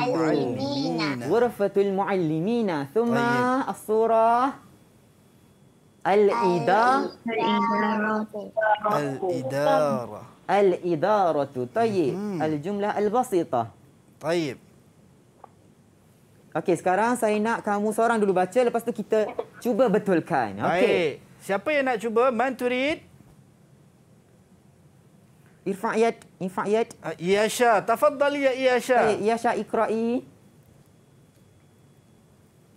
[SPEAKER 2] Muallimina. Ghurfatul Muallimina.
[SPEAKER 3] Thumma
[SPEAKER 2] as-surah Al-Idarah.
[SPEAKER 3] Al-Idarah.
[SPEAKER 2] Al-Idarah. Tayyib.
[SPEAKER 3] Hmm.
[SPEAKER 2] Al-Jumlah Al-Basita.
[SPEAKER 3] Tayyib.
[SPEAKER 2] Okey, sekarang saya nak kamu seorang dulu baca. Lepas tu kita cuba betulkan. Okay.
[SPEAKER 3] Baik. Siapa yang nak cuba? Man
[SPEAKER 2] to read? ارفع يد
[SPEAKER 3] ارفع يد. آه، ياشا تفضل
[SPEAKER 2] يا ياشا يشاء إيه،
[SPEAKER 3] اقرأي.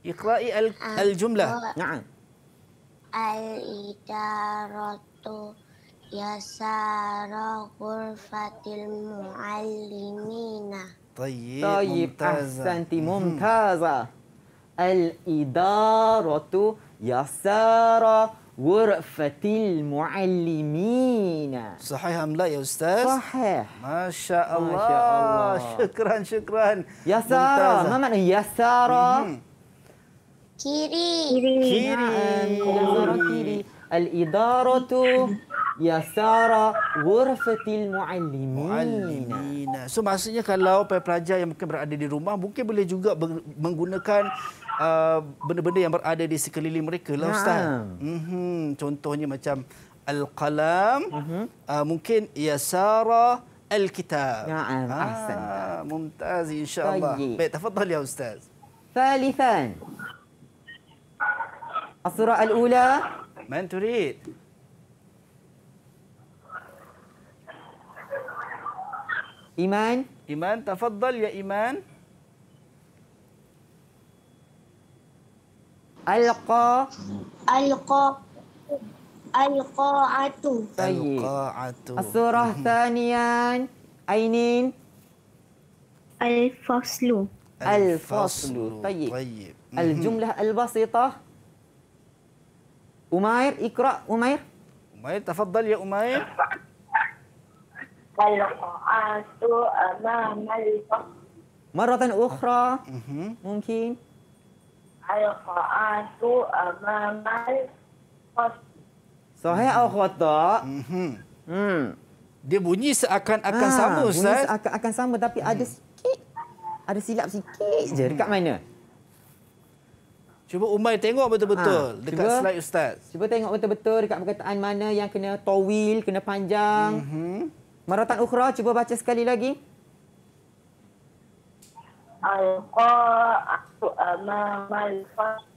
[SPEAKER 3] اقرأي الجملة.
[SPEAKER 2] نعم.
[SPEAKER 5] الإدارة يسار غرفة المعلمين.
[SPEAKER 3] طيب
[SPEAKER 2] طيب أحسنت ممتازة. الإدارة يسار غرفة المعلمين
[SPEAKER 3] صحيح أم لا يا أستاذ؟
[SPEAKER 2] صحيح
[SPEAKER 3] ما شاء
[SPEAKER 2] ما
[SPEAKER 3] الله.
[SPEAKER 2] شاء الله.
[SPEAKER 3] شكرا شكرا.
[SPEAKER 2] يسار
[SPEAKER 3] ممتازة.
[SPEAKER 2] ما معنى يسار
[SPEAKER 3] مهم.
[SPEAKER 5] كيري
[SPEAKER 3] كيري.
[SPEAKER 2] نعم يسار كيري الإدارة يسار غرفة المعلمين
[SPEAKER 3] Muallimina. So maksudnya kalau pelajar yang mungkin berada di rumah mungkin boleh juga ber- menggunakan uh, benda-benda yang berada di sekeliling mereka lah Ustaz.
[SPEAKER 2] Naam.
[SPEAKER 3] Mm-hmm. Contohnya macam al-qalam, uh, mungkin yasara al-kitab.
[SPEAKER 2] Naam,
[SPEAKER 3] Ah,
[SPEAKER 2] ahsanta.
[SPEAKER 3] Mumtaz insya-Allah.
[SPEAKER 2] Tayyib.
[SPEAKER 3] Baik, tafadhal ya Ustaz.
[SPEAKER 2] ثالثا الصورة الأولى
[SPEAKER 3] Man turid?
[SPEAKER 2] إيمان
[SPEAKER 3] Iman, tafadhal ya Iman.
[SPEAKER 2] ألقى
[SPEAKER 5] القا ألقاعة
[SPEAKER 2] طيب
[SPEAKER 3] Al-qa'atu.
[SPEAKER 2] الصورة ثانيا أينين
[SPEAKER 4] الفصل.
[SPEAKER 2] الفصل. طيب.
[SPEAKER 3] طيب.
[SPEAKER 2] الجملة البسيطة أمير اقرأ أمير
[SPEAKER 3] Umair, tafadhal ya Umair.
[SPEAKER 6] القاعة أمام الفصل
[SPEAKER 2] مرة أخرى
[SPEAKER 3] Mhm.
[SPEAKER 2] ممكن
[SPEAKER 6] القاعة أمام الفصل
[SPEAKER 2] صحيح أو خطأ
[SPEAKER 3] Mhm.
[SPEAKER 2] hmm.
[SPEAKER 3] Dia bunyi seakan-akan
[SPEAKER 2] Ah,
[SPEAKER 3] sama
[SPEAKER 2] bunyi
[SPEAKER 3] Ustaz.
[SPEAKER 2] akan, akan sama tapi ada sikit ada silap sikit je dekat mana
[SPEAKER 3] Cuba Umar tengok betul-betul
[SPEAKER 2] Ha,
[SPEAKER 3] dekat
[SPEAKER 2] cuba.
[SPEAKER 3] slide Ustaz.
[SPEAKER 2] Cuba tengok betul-betul dekat perkataan mana yang kena tawil, kena panjang.
[SPEAKER 3] Mhm.
[SPEAKER 2] Maratan ukhra cuba baca sekali lagi.
[SPEAKER 3] Al-Qa'amal-Fa'l.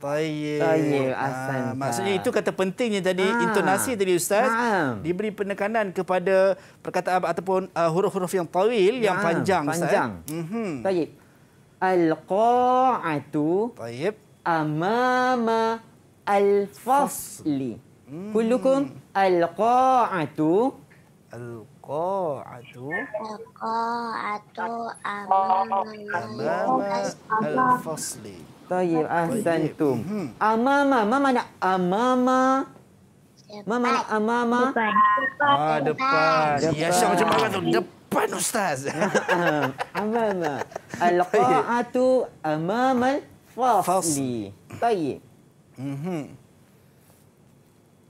[SPEAKER 2] Baik.
[SPEAKER 3] Ah, maksudnya itu kata pentingnya tadi,
[SPEAKER 2] ha.
[SPEAKER 3] intonasi tadi Ustaz.
[SPEAKER 2] Ha.
[SPEAKER 3] Diberi penekanan kepada perkataan ataupun huruf-huruf yang tawil, ya.
[SPEAKER 2] yang
[SPEAKER 3] panjang.
[SPEAKER 2] Panjang.
[SPEAKER 3] Mhm.
[SPEAKER 2] Baik. Al-Qa'atu amama al-fasli. Hmm. Kulukum
[SPEAKER 3] al-Qa'atu
[SPEAKER 5] amama. Al-Qa'atu Al-Qa'atu
[SPEAKER 3] Amama Al-Fasli
[SPEAKER 2] Tayyib Ahsantum
[SPEAKER 3] hmm.
[SPEAKER 2] Amama, mana mana Amama Mama nak amama?
[SPEAKER 4] Depan.
[SPEAKER 3] Ah, depan.
[SPEAKER 2] depan.
[SPEAKER 3] Ya, Syah macam mana tu? Depan, Ustaz.
[SPEAKER 2] Ah, amama. Al-Qa'atu amama al-fasli. Baik.
[SPEAKER 3] Mhm.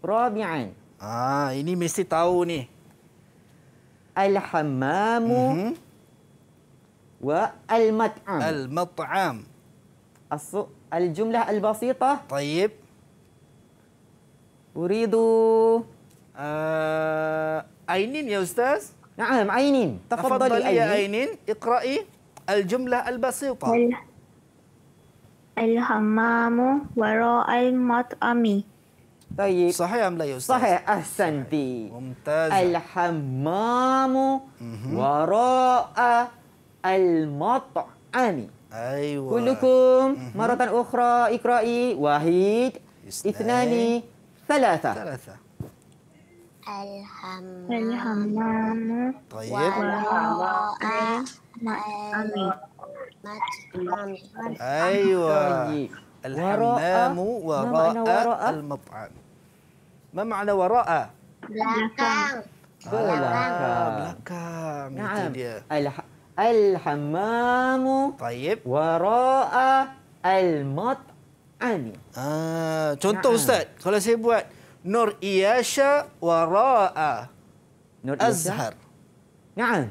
[SPEAKER 2] Rabi'an.
[SPEAKER 3] Ah, ini mesti tahu ni.
[SPEAKER 2] الحمام
[SPEAKER 3] والمطعم.
[SPEAKER 2] المطعم. الجملة البسيطة.
[SPEAKER 3] طيب.
[SPEAKER 2] أريد
[SPEAKER 3] آه... عينين يا أستاذ.
[SPEAKER 2] نعم عينين. تفضلي,
[SPEAKER 3] تفضلي يا عينين. اقرأي الجملة البسيطة.
[SPEAKER 4] الحمام وراء المطعم.
[SPEAKER 2] طيب.
[SPEAKER 3] صحيح أم لا يا أستاذ؟
[SPEAKER 2] صحيح أحسنتي
[SPEAKER 3] ممتاز
[SPEAKER 2] الحمام وراء المطعم.
[SPEAKER 3] أيوة.
[SPEAKER 2] كلكم مرة أخرى اقرأي واحد
[SPEAKER 3] اثنين.
[SPEAKER 2] اثنان ثلاثة.
[SPEAKER 3] ثلاثة.
[SPEAKER 5] الحمام
[SPEAKER 4] الحمام
[SPEAKER 3] طيب.
[SPEAKER 5] وراء
[SPEAKER 4] المطعم
[SPEAKER 5] المطعم.
[SPEAKER 3] أيوة.
[SPEAKER 2] طيب.
[SPEAKER 3] الحمام
[SPEAKER 2] وراء. ما معنى
[SPEAKER 3] وراء
[SPEAKER 2] وراء؟
[SPEAKER 3] المطعم ما معنى وراء؟
[SPEAKER 5] belakang
[SPEAKER 2] belakang
[SPEAKER 3] belakang itu
[SPEAKER 2] نعم
[SPEAKER 3] dia
[SPEAKER 2] الح... الحمام
[SPEAKER 3] طيب
[SPEAKER 2] وراء المطعم
[SPEAKER 3] ah, contoh
[SPEAKER 2] Naam.
[SPEAKER 3] Ustaz kalau saya buat Nur Iyasha wara'a
[SPEAKER 2] Nur Iyasha?
[SPEAKER 3] Azhar
[SPEAKER 2] نعم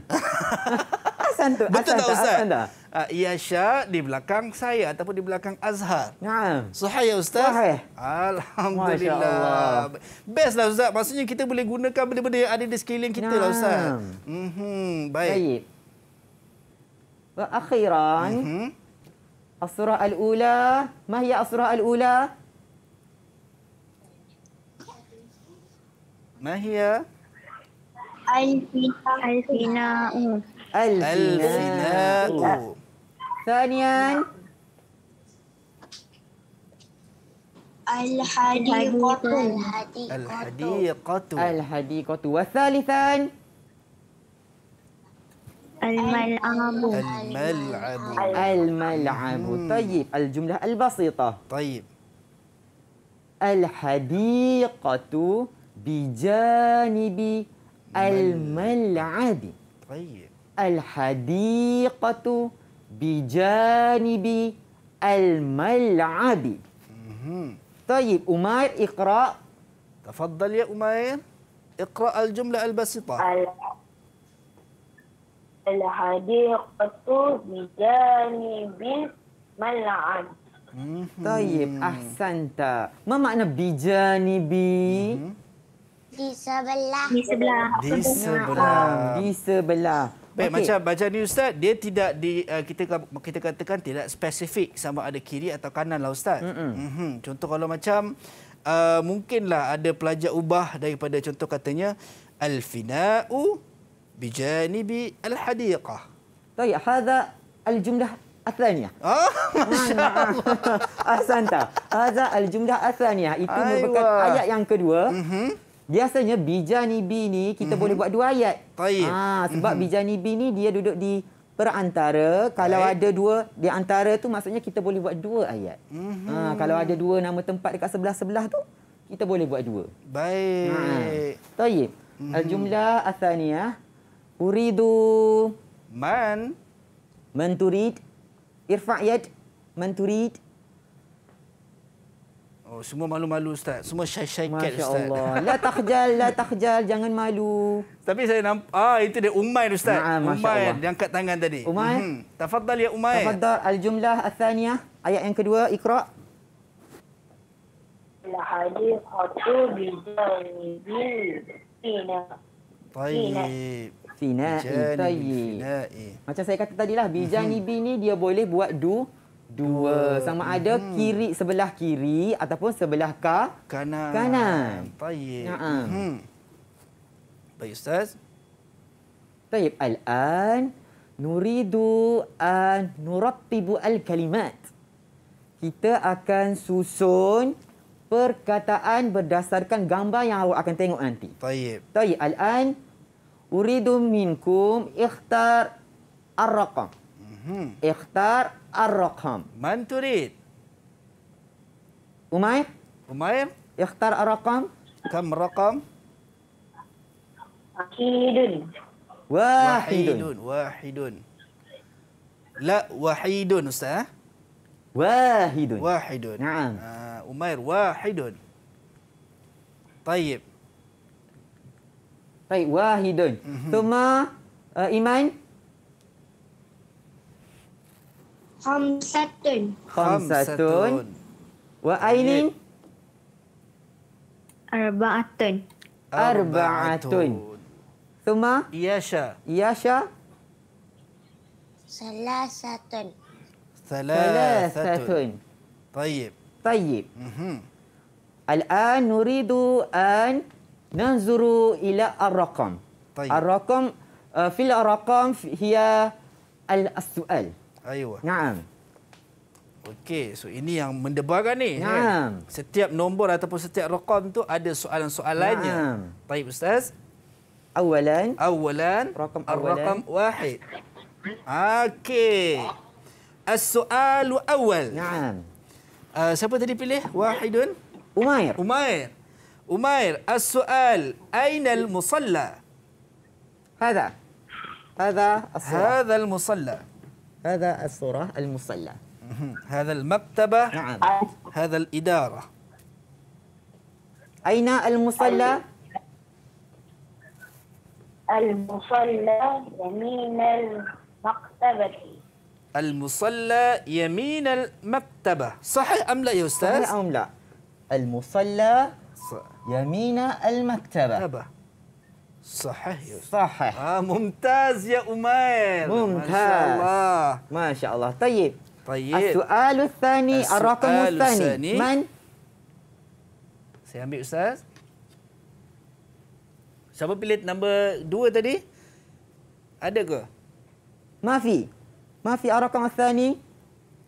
[SPEAKER 2] أحسنت
[SPEAKER 3] betul tak
[SPEAKER 2] أحسنت
[SPEAKER 3] Ustaz?
[SPEAKER 2] أحسنت
[SPEAKER 3] Ah, Iyasha di belakang saya ataupun di belakang Azhar
[SPEAKER 2] نعم
[SPEAKER 3] Sahih ya Ustaz?
[SPEAKER 2] Sahih.
[SPEAKER 3] Alhamdulillah.
[SPEAKER 2] Masya Allah.
[SPEAKER 3] Best lah Ustaz. Maksudnya kita boleh gunakan benda-benda yang ada di sekeliling kita lah Ustaz.
[SPEAKER 2] Naam.
[SPEAKER 3] Mhm, baik.
[SPEAKER 2] طيب وأخيرا
[SPEAKER 3] Mhm.
[SPEAKER 2] الصورة الأولى ما هي الصورة الأولى؟
[SPEAKER 3] ما هي؟
[SPEAKER 4] الفناء
[SPEAKER 2] الفناء
[SPEAKER 3] الفناء.
[SPEAKER 2] ثانيا.
[SPEAKER 5] الحديقة.
[SPEAKER 3] الحديقة.
[SPEAKER 2] الحديقة وثالثا
[SPEAKER 4] الملعب.
[SPEAKER 3] الملعب.
[SPEAKER 2] الملعب. طيب الجملة البسيطة.
[SPEAKER 3] طيب.
[SPEAKER 2] الحديقة بجانب الملعب.
[SPEAKER 3] طيب.
[SPEAKER 2] الحديقة بجانب الملعب. طيب أمير اقرأ
[SPEAKER 3] تفضل يا أمير. اقرأ الجملة البسيطة.
[SPEAKER 6] ال- الحديقة بجانب الملعب.
[SPEAKER 2] طيب أحسنت ما معنى بجانب
[SPEAKER 5] di sebelah
[SPEAKER 4] di sebelah
[SPEAKER 3] Di sebelah.
[SPEAKER 2] di sebelah
[SPEAKER 3] Baik,
[SPEAKER 2] Okey.
[SPEAKER 3] macam baca ni Ustaz, dia tidak di uh, kita kita katakan tidak spesifik sama ada kiri atau kanan lah Ustaz. Mm-hmm. Contoh kalau macam uh, mungkinlah ada pelajar ubah daripada contoh katanya al-fina'u bijanibi al-hadiqah.
[SPEAKER 2] طيب هذا الجملة الثانية
[SPEAKER 3] Ah,
[SPEAKER 2] نعم أحسنت هذا الجملة الثانية itu
[SPEAKER 3] Aywa.
[SPEAKER 2] merupakan ayat yang kedua
[SPEAKER 3] mhm.
[SPEAKER 2] Biasanya bijanibi ni kita boleh buat dua ayat.
[SPEAKER 3] Taib.
[SPEAKER 2] Ha, sebab bijanibi ni dia duduk di perantara. Kalau
[SPEAKER 3] Baik.
[SPEAKER 2] ada dua di antara tu maksudnya kita boleh buat dua ayat.
[SPEAKER 3] Mhm.
[SPEAKER 2] Ha, kalau ada dua nama tempat dekat sebelah-sebelah tu kita boleh buat dua.
[SPEAKER 3] Baik.
[SPEAKER 2] Ha. Taib. Al-jumlah athaniyah uridu
[SPEAKER 3] Man
[SPEAKER 2] man turid irfa' yad man turid
[SPEAKER 3] semua malu-malu ustaz. Semua syai-syai cat ustaz.
[SPEAKER 2] Masya-Allah. La takhjal, la takhjal, jangan malu.
[SPEAKER 3] Tapi saya nampak ah itu dia Umair ustaz.
[SPEAKER 2] Nah,
[SPEAKER 3] Umair yang angkat tangan tadi.
[SPEAKER 2] Umair.
[SPEAKER 3] Mm -hmm. Tafadhal ya Umair.
[SPEAKER 2] Tafadhal al-jumlah athaniyah, ayat yang kedua, Iqra.
[SPEAKER 6] La hadithu bi
[SPEAKER 3] Baik.
[SPEAKER 2] Fina'i.
[SPEAKER 3] Fina'i.
[SPEAKER 2] Macam saya kata tadi lah, bijani ni dia boleh buat du, dua. Sama hmm. ada kiri sebelah kiri ataupun sebelah ka
[SPEAKER 3] kanan.
[SPEAKER 2] Kanan.
[SPEAKER 3] Baik.
[SPEAKER 2] Ha.
[SPEAKER 3] Hmm. Baik ustaz.
[SPEAKER 2] Baik, al-an nuridu an nurattibu al-kalimat. Kita akan susun perkataan berdasarkan gambar yang awak akan tengok nanti. Baik. Baik, al-an uridu minkum ikhtar
[SPEAKER 3] ar-raqam.
[SPEAKER 2] اختار الرقم
[SPEAKER 3] Man turid?
[SPEAKER 2] أمير
[SPEAKER 3] Umair,
[SPEAKER 2] اختار الرقم
[SPEAKER 3] kam raqam?
[SPEAKER 6] أكيد
[SPEAKER 2] واحد
[SPEAKER 3] Wahidun. La wahidun Ustaz. eh?
[SPEAKER 2] واحد
[SPEAKER 3] Wahidun.
[SPEAKER 2] نعم
[SPEAKER 3] Ah, Umair wahidun. Taib.
[SPEAKER 2] طيب واحد ثم آه، إيمان
[SPEAKER 5] خمسة
[SPEAKER 2] خمسة وأين
[SPEAKER 4] arba'atun
[SPEAKER 2] أربعة Thumma
[SPEAKER 3] Iyasha.
[SPEAKER 2] Iyasha.
[SPEAKER 5] Salasatun.
[SPEAKER 3] Thalathatun.
[SPEAKER 2] Thalathatun.
[SPEAKER 3] طيب.
[SPEAKER 2] طيب. الآن نريد أن ننظر إلى الرقم.
[SPEAKER 3] طيب.
[SPEAKER 2] الرقم آه، في الأرقام هي ال- السؤال.
[SPEAKER 3] Ayuh.
[SPEAKER 2] Naam.
[SPEAKER 3] Okey, so ini yang mendebarkan ni.
[SPEAKER 2] Naam.
[SPEAKER 3] Kan? Setiap nombor ataupun setiap rakam tu ada soalan-soalannya.
[SPEAKER 2] Naam.
[SPEAKER 3] Baik ustaz.
[SPEAKER 2] Awalan.
[SPEAKER 3] Awalan.
[SPEAKER 2] Rakam
[SPEAKER 3] awalan. Rakam wahid. Okey. As-su'alu awal.
[SPEAKER 2] Naam.
[SPEAKER 3] Uh, siapa tadi pilih? Wahidun.
[SPEAKER 2] Umair.
[SPEAKER 3] Umair. Umair, as-su'al, aina al-musalla?
[SPEAKER 2] Hada. Hada as-su'al.
[SPEAKER 3] Hada al-musalla.
[SPEAKER 2] هذا الصورة المصلى.
[SPEAKER 3] هذا المكتبة.
[SPEAKER 2] نعم
[SPEAKER 3] هذا الإدارة.
[SPEAKER 2] أين المصلى؟
[SPEAKER 6] المصلى يمين المكتبة
[SPEAKER 3] المصلى يمين المكتبة صحيح أم لا يا أستاذ؟
[SPEAKER 2] صحيح أم لا؟ المصلى يمين المكتبة
[SPEAKER 3] Sahih. Ya Sahih. Ah, mumtaz
[SPEAKER 2] ya
[SPEAKER 3] Umair.
[SPEAKER 2] Mumtaz. Masya Allah. Masya
[SPEAKER 3] Allah.
[SPEAKER 2] Tayyib. Tayyib.
[SPEAKER 3] As-su'alu
[SPEAKER 2] thani ar-raqam
[SPEAKER 3] ath-thani.
[SPEAKER 2] Man?
[SPEAKER 3] Saya ambil Ustaz. Siapa pilih nombor dua tadi? Ada ke?
[SPEAKER 2] Mafi. Mafi ar-raqam ath-thani.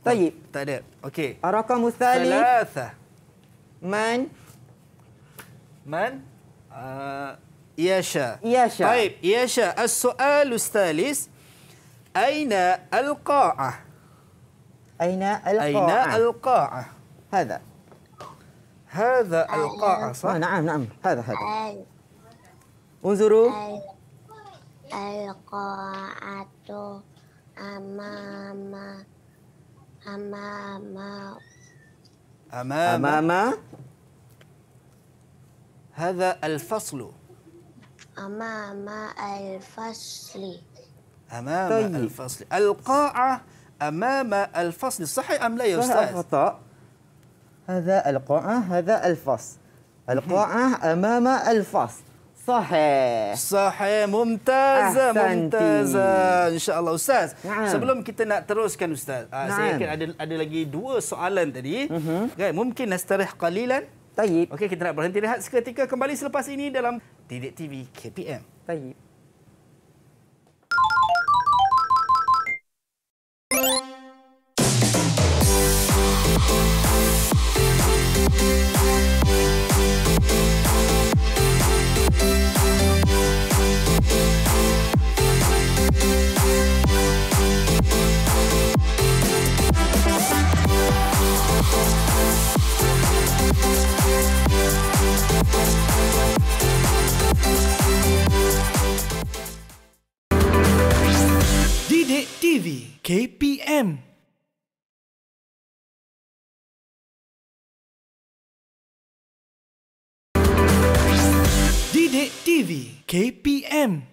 [SPEAKER 2] Tayyib. Oh,
[SPEAKER 3] tak ada. Okey.
[SPEAKER 2] Ar-raqam ath-thani.
[SPEAKER 3] Salatha.
[SPEAKER 2] Man?
[SPEAKER 3] Man? Uh, ياشا
[SPEAKER 2] ياشا.
[SPEAKER 3] طيب ياشا السؤال الثالث أين القاعة؟
[SPEAKER 2] أين
[SPEAKER 3] أين
[SPEAKER 2] القاعة؟
[SPEAKER 3] القاعة؟
[SPEAKER 2] هذا
[SPEAKER 3] هذا القاعة
[SPEAKER 2] آه
[SPEAKER 3] صح؟
[SPEAKER 2] نعم نعم هذا هذا انظروا
[SPEAKER 5] amama amama
[SPEAKER 3] أمام,
[SPEAKER 2] أمام
[SPEAKER 3] هذا الفصل
[SPEAKER 5] amama al-fasli
[SPEAKER 3] أمام
[SPEAKER 2] طيب.
[SPEAKER 3] الفصل القاعة أمام الفصل صحيح أم لا يا
[SPEAKER 2] صحيح
[SPEAKER 3] أستاذ؟
[SPEAKER 2] خطأ هذا القاعة هذا الفصل القاعة أمام الفصل صحيح
[SPEAKER 3] صحيح ممتازة
[SPEAKER 2] أحسنتي.
[SPEAKER 3] ممتازة إن شاء الله Ustaz.
[SPEAKER 2] Naam.
[SPEAKER 3] Sebelum kita nak teruskan Ustaz, uh, saya
[SPEAKER 2] Naam.
[SPEAKER 3] yakin ada ada lagi dua soalan tadi. Kan mungkin nastarih qalilan.
[SPEAKER 2] Tayyip.
[SPEAKER 3] Okey, kita nak berhenti rehat seketika kembali selepas ini dalam Didik TV KPM.
[SPEAKER 2] Tayyip. We'll.
[SPEAKER 1] Didik TV KPM Didik TV KPM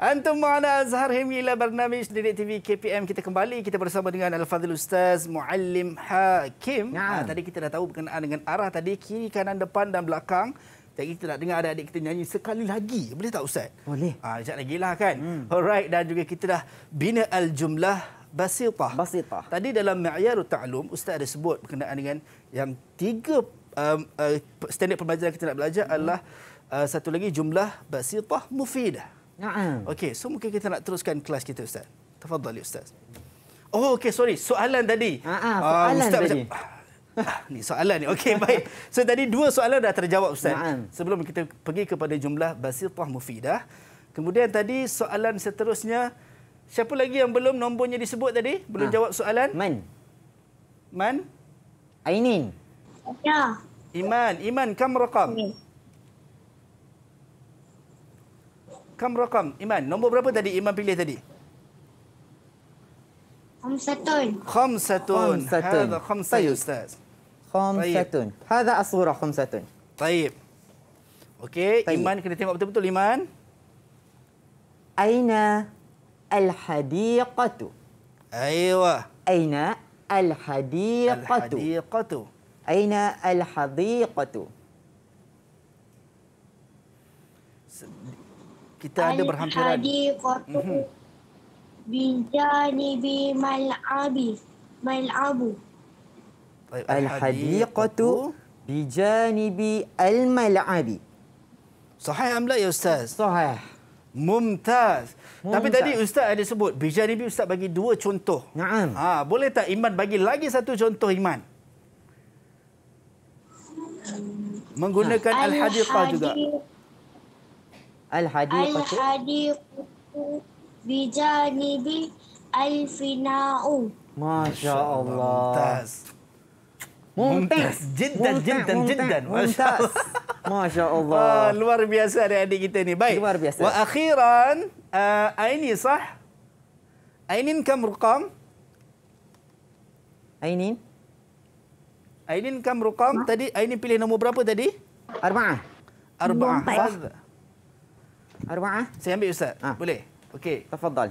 [SPEAKER 3] Antum ma'ana Azhar Himi ila barnamij Didik TV KPM. Kita kembali, kita bersama dengan Al-Fadhil Ustaz Muallim Hakim.
[SPEAKER 2] Naam.
[SPEAKER 3] Ah, tadi kita dah tahu berkenaan dengan arah tadi, kiri, kanan, depan dan belakang. Jadi kita nak dengar adik-adik kita nyanyi sekali lagi. Boleh tak Ustaz?
[SPEAKER 2] Boleh.
[SPEAKER 3] Ah, sekejap lagi lah kan. Hmm. Alright, dan juga kita dah bina al-jumlah basitah.
[SPEAKER 2] Basitah.
[SPEAKER 3] Tadi dalam Ma'yarut Ta'lum, Ustaz ada sebut berkenaan dengan yang tiga um, uh, standard pembelajaran kita nak belajar hmm. adalah uh, satu lagi jumlah basitah mufidah.
[SPEAKER 2] Naam.
[SPEAKER 3] Okey, so mungkin kita nak teruskan kelas kita ustaz. Tafadhal ya ustaz. Oh, okey, sorry. Soalan tadi.
[SPEAKER 2] Ha ah, soalan uh,
[SPEAKER 3] ustaz
[SPEAKER 2] tadi.
[SPEAKER 3] Macam, ah, ni soalan ni. Okey, baik. So tadi dua soalan dah terjawab ustaz.
[SPEAKER 2] Naam.
[SPEAKER 3] Sebelum kita pergi kepada jumlah basithah mufidah. Kemudian tadi soalan seterusnya siapa lagi yang belum nombornya disebut tadi? Belum
[SPEAKER 2] ha.
[SPEAKER 3] jawab soalan?
[SPEAKER 2] Man.
[SPEAKER 3] Man?
[SPEAKER 2] Ainin.
[SPEAKER 6] Ya.
[SPEAKER 3] Iman, Iman kam raqam? Ini. kam rakam? Iman, nombor berapa tadi Iman pilih tadi?
[SPEAKER 5] Khamsatun.
[SPEAKER 3] Khamsatun.
[SPEAKER 2] Khamsatun.
[SPEAKER 3] Hada khamsa ustaz.
[SPEAKER 2] Khamsatun. Hada asghara khamsatun.
[SPEAKER 3] Baik. Okey, Iman kena tengok betul-betul Iman.
[SPEAKER 2] Aina al-hadiqatu.
[SPEAKER 3] Aywa.
[SPEAKER 2] Aina al-hadiqatu.
[SPEAKER 3] Al-hadiqatu.
[SPEAKER 2] Aina al-hadiqatu.
[SPEAKER 3] kita ada berhampiran.
[SPEAKER 5] Al-Hadi Qurtubu. Mhm. Bijani
[SPEAKER 3] bi
[SPEAKER 2] mal'abi. Mal'abu. Al-Hadiqatu
[SPEAKER 3] bijanibi al-mal'abi. Sahih amla ya ustaz?
[SPEAKER 2] Sahih.
[SPEAKER 3] Mumtaz.
[SPEAKER 2] Mumtaz.
[SPEAKER 3] Tapi tadi ustaz ada sebut bijanibi ustaz bagi dua contoh.
[SPEAKER 2] Naam.
[SPEAKER 3] Ha, boleh tak iman bagi lagi satu contoh iman? Menggunakan al-hadiqah juga.
[SPEAKER 2] Al-hadiqah.
[SPEAKER 5] Al-Hadiq. Al-Hadiq. Bijanibi
[SPEAKER 2] Al-Fina'u. Masya Allah.
[SPEAKER 3] Mumtaz. Jiddan, jiddan, jiddan. Masya
[SPEAKER 2] Allah. Masya Allah.
[SPEAKER 3] Uh,
[SPEAKER 2] ah,
[SPEAKER 3] luar biasa adik-adik kita ni. Baik.
[SPEAKER 2] Luar biasa.
[SPEAKER 3] Wa akhiran, ah, uh, Aini sah? Ainin kam rukam?
[SPEAKER 2] Ainin?
[SPEAKER 3] Ainin kam rukam? Tadi Ainin pilih nombor berapa tadi?
[SPEAKER 2] Arba'ah.
[SPEAKER 3] Arba'ah.
[SPEAKER 4] Arba'ah.
[SPEAKER 3] Arwah.
[SPEAKER 2] Ah.
[SPEAKER 3] Saya ambil ustaz.
[SPEAKER 2] Ha.
[SPEAKER 3] Boleh? Okey.
[SPEAKER 2] Tafadhal.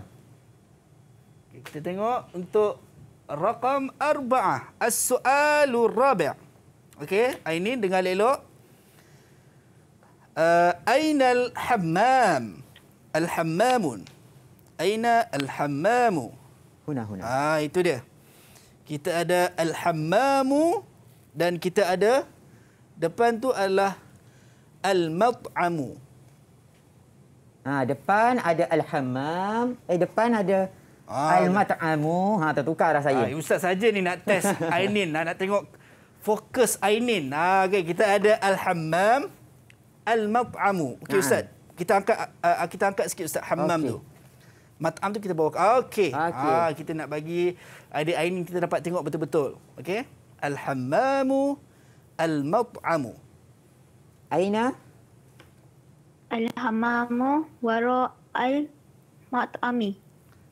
[SPEAKER 3] Okay, kita tengok untuk rakam arba'ah. As-su'alu rabi'. Okey, ini dengar elok. Eh, uh, aina al-hammam? Al-hammamun. Aina al-hammamu?
[SPEAKER 2] Huna, huna.
[SPEAKER 3] Ah, itu dia. Kita ada al-hammamu dan kita ada depan tu adalah al-mat'amu.
[SPEAKER 2] Ha, depan ada Al-Hammam. Eh, depan ada
[SPEAKER 3] ah,
[SPEAKER 2] Al-Mat'amu. Ha, tertukar dah saya.
[SPEAKER 3] Ah, Ustaz saja ni nak test Ainin. nak, nak tengok fokus Ainin. Ah, ha, okay, kita ada Al-Hammam, Al-Mat'amu. Okey,
[SPEAKER 2] ha.
[SPEAKER 3] Ustaz. Kita angkat uh, kita angkat sikit Ustaz Hammam
[SPEAKER 2] okay.
[SPEAKER 3] tu. Mat'am tu kita bawa. Okey.
[SPEAKER 2] Okay.
[SPEAKER 3] Ha, kita nak bagi ada Ainin kita dapat tengok betul-betul. Okey. Al-Hammamu, Al-Mat'amu.
[SPEAKER 2] Aina?
[SPEAKER 4] Aina? Al-hamamu wara'al
[SPEAKER 3] mat'ami.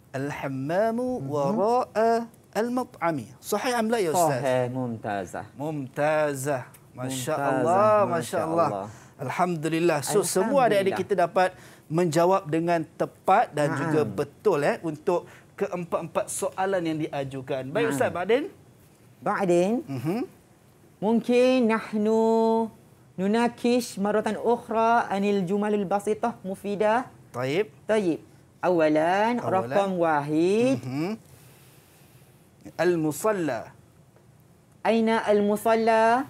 [SPEAKER 3] Al-hamamu wara'al mat'ami. Sahih am la ya ustaz?
[SPEAKER 2] Sahih, mumtazah.
[SPEAKER 3] Mumtazah. Masya Allah, Masya Allah. Alhamdulillah. So semua adik-adik kita dapat menjawab dengan tepat dan
[SPEAKER 2] ha.
[SPEAKER 3] juga betul eh untuk keempat-empat soalan yang diajukan. Baik
[SPEAKER 2] hmm.
[SPEAKER 3] Ustaz Badin.
[SPEAKER 2] Badin.
[SPEAKER 3] Mhm.
[SPEAKER 2] Mungkin nahnu نناقش مرة أخرى عن الجمل البسيطة مفيدة
[SPEAKER 3] Taib.
[SPEAKER 2] طيب أولا,
[SPEAKER 3] أولاً.
[SPEAKER 2] رقم واحد.
[SPEAKER 3] Al-musalla.
[SPEAKER 2] أين المصلى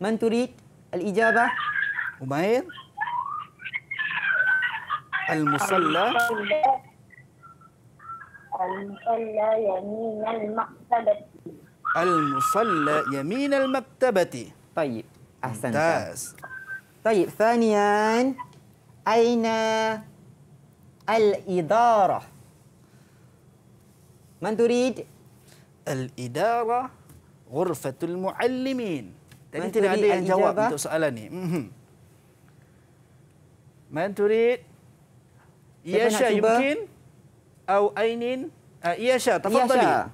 [SPEAKER 2] من تريد الإجابة
[SPEAKER 3] Umair. Al-musalla.
[SPEAKER 6] المصلى يمين المقتبة
[SPEAKER 3] Al-musalla yamin al-maktabati.
[SPEAKER 2] طيب أحسنت
[SPEAKER 3] ممتاز
[SPEAKER 2] طيب ثانيا أين الإدارة؟ من تريد؟ الإدارة
[SPEAKER 3] غرفة المعلمين أنت اللي الجواب أنت
[SPEAKER 2] سألني من
[SPEAKER 3] تريد؟
[SPEAKER 2] يشا
[SPEAKER 3] يمكن؟ أو أين؟ آه، يشا تفضلي
[SPEAKER 2] يشا.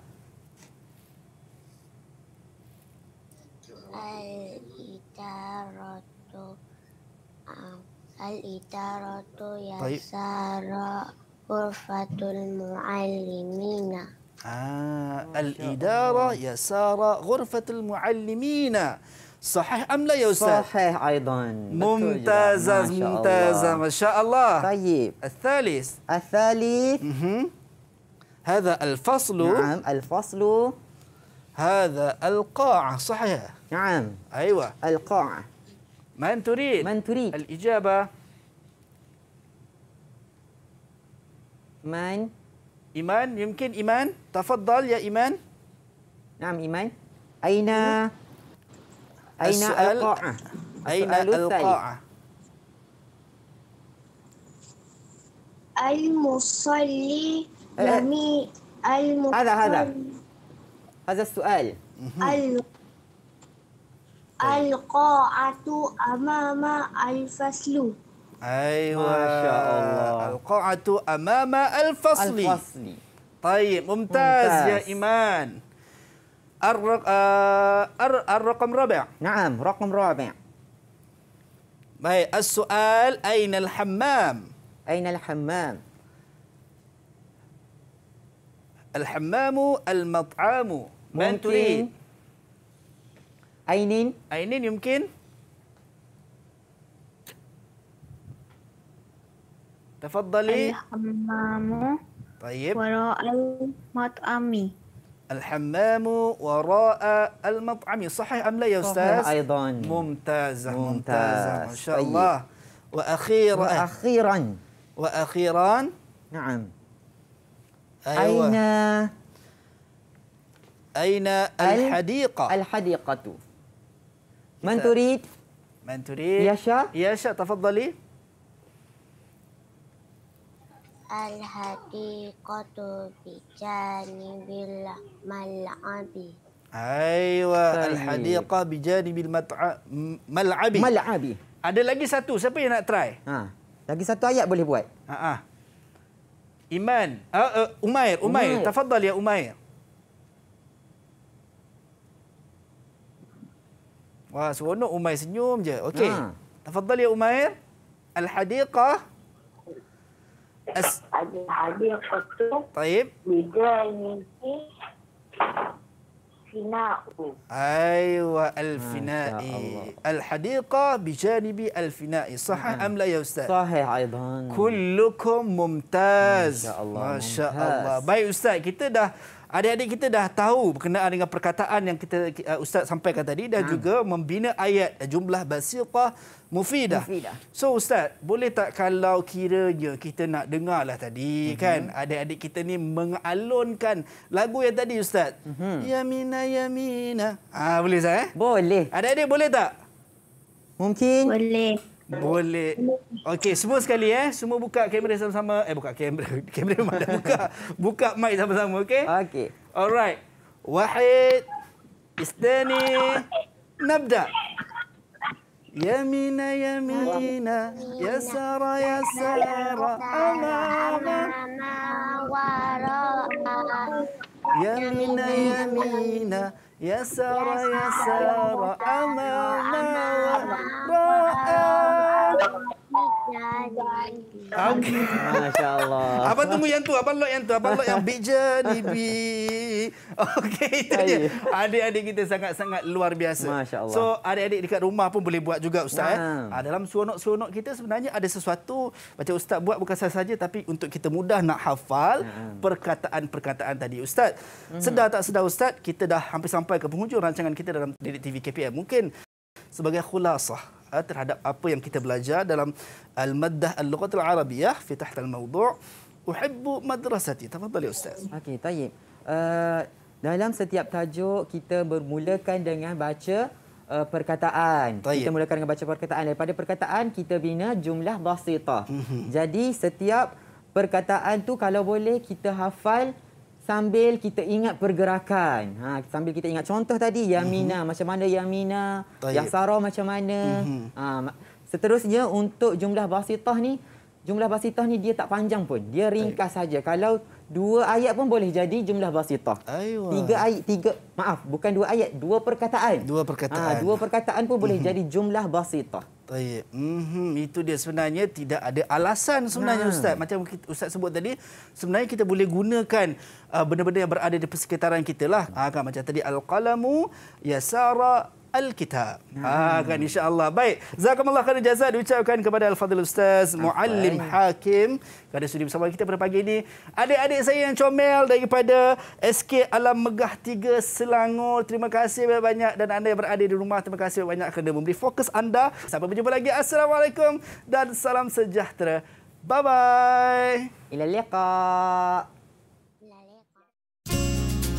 [SPEAKER 5] الإدارة
[SPEAKER 3] طيب.
[SPEAKER 5] يسار غرفة المعلمين.
[SPEAKER 3] آه الإدارة يسار غرفة المعلمين. صحيح أم لا يا أستاذ؟
[SPEAKER 2] صحيح أيضا.
[SPEAKER 3] ممتازة
[SPEAKER 2] ما
[SPEAKER 3] ممتازة
[SPEAKER 2] ما
[SPEAKER 3] شاء الله.
[SPEAKER 2] طيب.
[SPEAKER 3] الثالث.
[SPEAKER 2] الثالث.
[SPEAKER 3] هذا الفصل.
[SPEAKER 2] نعم الفصل.
[SPEAKER 3] هذا القاعة صحيح.
[SPEAKER 2] نعم.
[SPEAKER 3] أيوة.
[SPEAKER 2] القاعة.
[SPEAKER 3] من تريد؟
[SPEAKER 2] من تريد.
[SPEAKER 3] الإجابة
[SPEAKER 2] من؟
[SPEAKER 3] إيمان. يمكن إيمان. تفضل يا إيمان.
[SPEAKER 2] نعم إيمان. أين؟ أين القاعة؟
[SPEAKER 3] أين. القاعة؟
[SPEAKER 5] المصلي. يمين المصلي
[SPEAKER 2] هذا- هذا. هذا السؤال.
[SPEAKER 5] ال- القاعة أمام الفصل
[SPEAKER 3] Aywa.
[SPEAKER 2] Masya Allah.
[SPEAKER 3] Al-qa'atu amama al-fasli.
[SPEAKER 2] Al-fasli.
[SPEAKER 3] طيب ممتاز,
[SPEAKER 2] ممتاز.
[SPEAKER 3] يا إيمان الرق... آه... الر- الرقم رابع
[SPEAKER 2] نعم رقم رابع
[SPEAKER 3] باي السؤال أين الحمام
[SPEAKER 2] أين الحمام
[SPEAKER 3] الحمام المطعم من. تريد
[SPEAKER 2] أين
[SPEAKER 3] أين يمكن. تفضلي.
[SPEAKER 4] الحمام
[SPEAKER 3] طيب.
[SPEAKER 4] وراء المطعم.
[SPEAKER 3] الحمام وراء المطعم صحيح أم لا يا
[SPEAKER 2] صحيح
[SPEAKER 3] أستاذ؟
[SPEAKER 2] أيضا.
[SPEAKER 3] ممتازة
[SPEAKER 2] ممتاز.
[SPEAKER 3] ممتازة ما شاء
[SPEAKER 2] طيب.
[SPEAKER 3] الله. وأخيرا.
[SPEAKER 2] وأخيرا.
[SPEAKER 3] وأخيرا.
[SPEAKER 2] نعم.
[SPEAKER 3] أيوة.
[SPEAKER 2] أين؟
[SPEAKER 3] أين الحديقة؟
[SPEAKER 2] الحديقة. من
[SPEAKER 3] كتاب.
[SPEAKER 2] تريد
[SPEAKER 3] من تريد
[SPEAKER 2] يشا
[SPEAKER 3] يشا تفضلي
[SPEAKER 5] الحديقة بجانب الملعب
[SPEAKER 3] أيوة
[SPEAKER 2] طيب.
[SPEAKER 3] الحديقة بجانب الملعب
[SPEAKER 2] ملعبي
[SPEAKER 3] Ada lagi satu. Siapa yang nak try?
[SPEAKER 2] ha. Lagi satu ayat boleh buat
[SPEAKER 3] Ha ah. Iman. Uh, uh, Umair, Umair.
[SPEAKER 2] Umair.
[SPEAKER 3] Tafadhal ya Umair. Wah, seronok Umair senyum je. Okey.
[SPEAKER 2] Ha.
[SPEAKER 3] Tafadhal ya Umair. Al-hadiqah As
[SPEAKER 2] Al-hadiqah tu.
[SPEAKER 3] Baik. Fina'u. Aywa al-fina'i. Al-hadiqah bijanibi al-fina'i. Sahih
[SPEAKER 2] hmm. am
[SPEAKER 3] la ya
[SPEAKER 2] ustaz? Sahih aidan.
[SPEAKER 3] Kullukum mumtaz.
[SPEAKER 2] Masya-Allah.
[SPEAKER 3] Masya-Allah. Baik ustaz, kita dah adik-adik kita dah tahu berkenaan dengan perkataan yang kita uh, ustaz sampaikan tadi dan
[SPEAKER 2] Ha.
[SPEAKER 3] juga membina ayat jumlah basitah mufidah.
[SPEAKER 2] Mufidah.
[SPEAKER 3] So ustaz, boleh tak kalau kiranya kita nak dengarlah tadi
[SPEAKER 2] Mhm.
[SPEAKER 3] kan adik-adik kita ni mengalunkan lagu yang tadi ustaz.
[SPEAKER 2] Mhm.
[SPEAKER 3] Yamina yamina. Ah boleh ustaz eh?
[SPEAKER 2] Boleh
[SPEAKER 3] Adik-adik boleh tak?
[SPEAKER 2] Mungkin
[SPEAKER 4] Boleh.
[SPEAKER 3] Boleh. Okey, semua sekali eh. Semua buka kamera sama-sama. Eh, buka kamera. Kamera memang dah buka. Buka mic sama-sama, okey?
[SPEAKER 2] Okey
[SPEAKER 3] Alright. Wahid. Istani. Nabda. Yamina, yamina. Yasara, yasara. Amama. Yamina, yamina. Yasara, yasara. Amama. Wara'a. Okey.
[SPEAKER 2] Masya Allah
[SPEAKER 3] Abang tunggu yang tu, abang lock yang tu, abang lock yang bija ni bi. Okey, itu dia. Adik-adik kita sangat-sangat luar biasa.
[SPEAKER 2] Masya Allah.
[SPEAKER 3] So, adik-adik dekat rumah pun boleh buat juga ustaz eh.
[SPEAKER 2] Naam.
[SPEAKER 3] Ah, dalam seronok-seronok kita sebenarnya ada sesuatu macam ustaz buat bukan saja tapi untuk kita mudah nak hafal perkataan-perkataan tadi ustaz.
[SPEAKER 2] Mhm.
[SPEAKER 3] Sedar tak sedar ustaz, kita dah hampir sampai ke penghujung rancangan kita dalam Didik TV KPM. Mungkin sebagai khulasah ah, terhadap apa yang kita belajar dalam Al-Maddah Al-Lughat Al-Arabiyah fi tahta al-mawdu' Uhibbu madrasati. Tafadhal ya ustaz.
[SPEAKER 2] Okey, tayyib. Uh, dalam setiap tajuk kita bermulakan dengan baca uh, perkataan.
[SPEAKER 3] Tayyib.
[SPEAKER 2] Kita mulakan dengan baca perkataan. Daripada perkataan kita bina jumlah basitah.
[SPEAKER 3] Mhm.
[SPEAKER 2] Jadi setiap perkataan tu kalau boleh kita hafal sambil kita ingat pergerakan. Ha sambil kita ingat contoh tadi Yamina macam mana Yamina,
[SPEAKER 3] Mhm.
[SPEAKER 2] Yasara macam mana.
[SPEAKER 3] Mhm.
[SPEAKER 2] Ha seterusnya untuk jumlah basitah ni jumlah basitah ni dia tak panjang pun. Dia ringkas saja. Kalau dua ayat pun boleh jadi jumlah basitah.
[SPEAKER 3] Aywa.
[SPEAKER 2] Tiga ayat, tiga maaf, bukan dua ayat, dua perkataan.
[SPEAKER 3] Dua perkataan.
[SPEAKER 2] Ha, dua perkataan pun boleh jadi jumlah basitah.
[SPEAKER 3] Tayyib. Mhm, itu dia sebenarnya tidak ada alasan sebenarnya
[SPEAKER 2] Nah.
[SPEAKER 3] ustaz. Macam ustaz sebut tadi, sebenarnya kita boleh gunakan uh, benda-benda yang berada di persekitaran kita lah. Ha, kan macam tadi al-qalamu yasara al-kitab. Ha kan insya-Allah. Baik. Jazakumullah khairan jazaa diucapkan kepada al-fadhil ustaz Muallim Hakim kerana sudi bersama kita pada pagi ini. Adik-adik saya yang comel daripada SK Alam Megah 3 Selangor. Terima kasih banyak-banyak dan anda yang berada di rumah terima kasih banyak kerana memberi fokus anda. Sampai berjumpa lagi. Assalamualaikum dan salam sejahtera. Bye bye.
[SPEAKER 2] Ila liqa.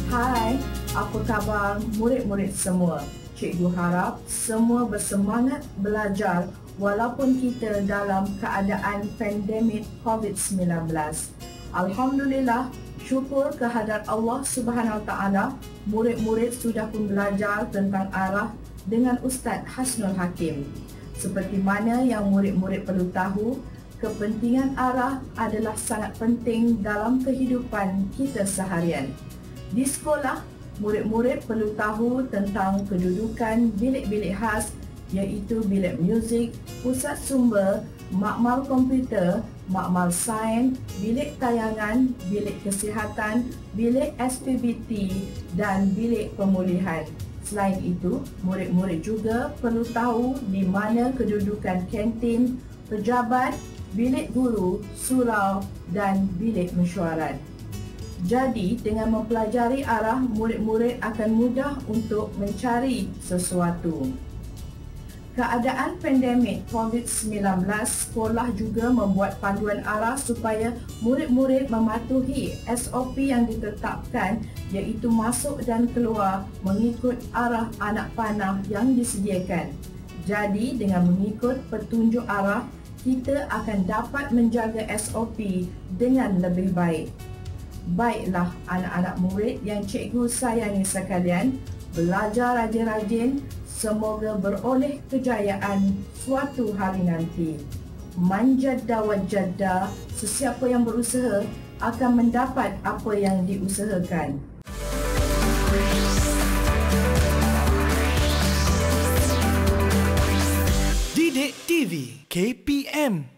[SPEAKER 9] Hai, apa khabar murid-murid semua? Cikgu harap semua bersemangat belajar walaupun kita dalam keadaan pandemik COVID-19. Alhamdulillah, syukur kehadrat Allah Subhanahu Taala, murid-murid sudah pun belajar tentang arah dengan Ustaz Hasnul Hakim. Seperti mana yang murid-murid perlu tahu, kepentingan arah adalah sangat penting dalam kehidupan kita seharian. Di sekolah, murid-murid perlu tahu tentang kedudukan bilik-bilik khas iaitu bilik muzik, pusat sumber, makmal komputer, makmal sains, bilik tayangan, bilik kesihatan, bilik SPBT dan bilik pemulihan. Selain itu, murid-murid juga perlu tahu di mana kedudukan kantin, pejabat, bilik guru, surau dan bilik mesyuarat. Jadi, dengan mempelajari arah, murid-murid akan mudah untuk mencari sesuatu. Keadaan pandemik COVID-19, sekolah juga membuat panduan arah supaya murid-murid mematuhi SOP yang ditetapkan iaitu masuk dan keluar mengikut arah anak panah yang disediakan. Jadi, dengan mengikut petunjuk arah, kita akan dapat menjaga SOP dengan lebih baik. Baiklah anak-anak murid yang cikgu sayangi sekalian, belajar rajin-rajin Semoga beroleh kejayaan suatu hari nanti. Manjadda wajadda, sesiapa yang berusaha akan mendapat apa yang diusahakan.
[SPEAKER 1] Didik TV KPM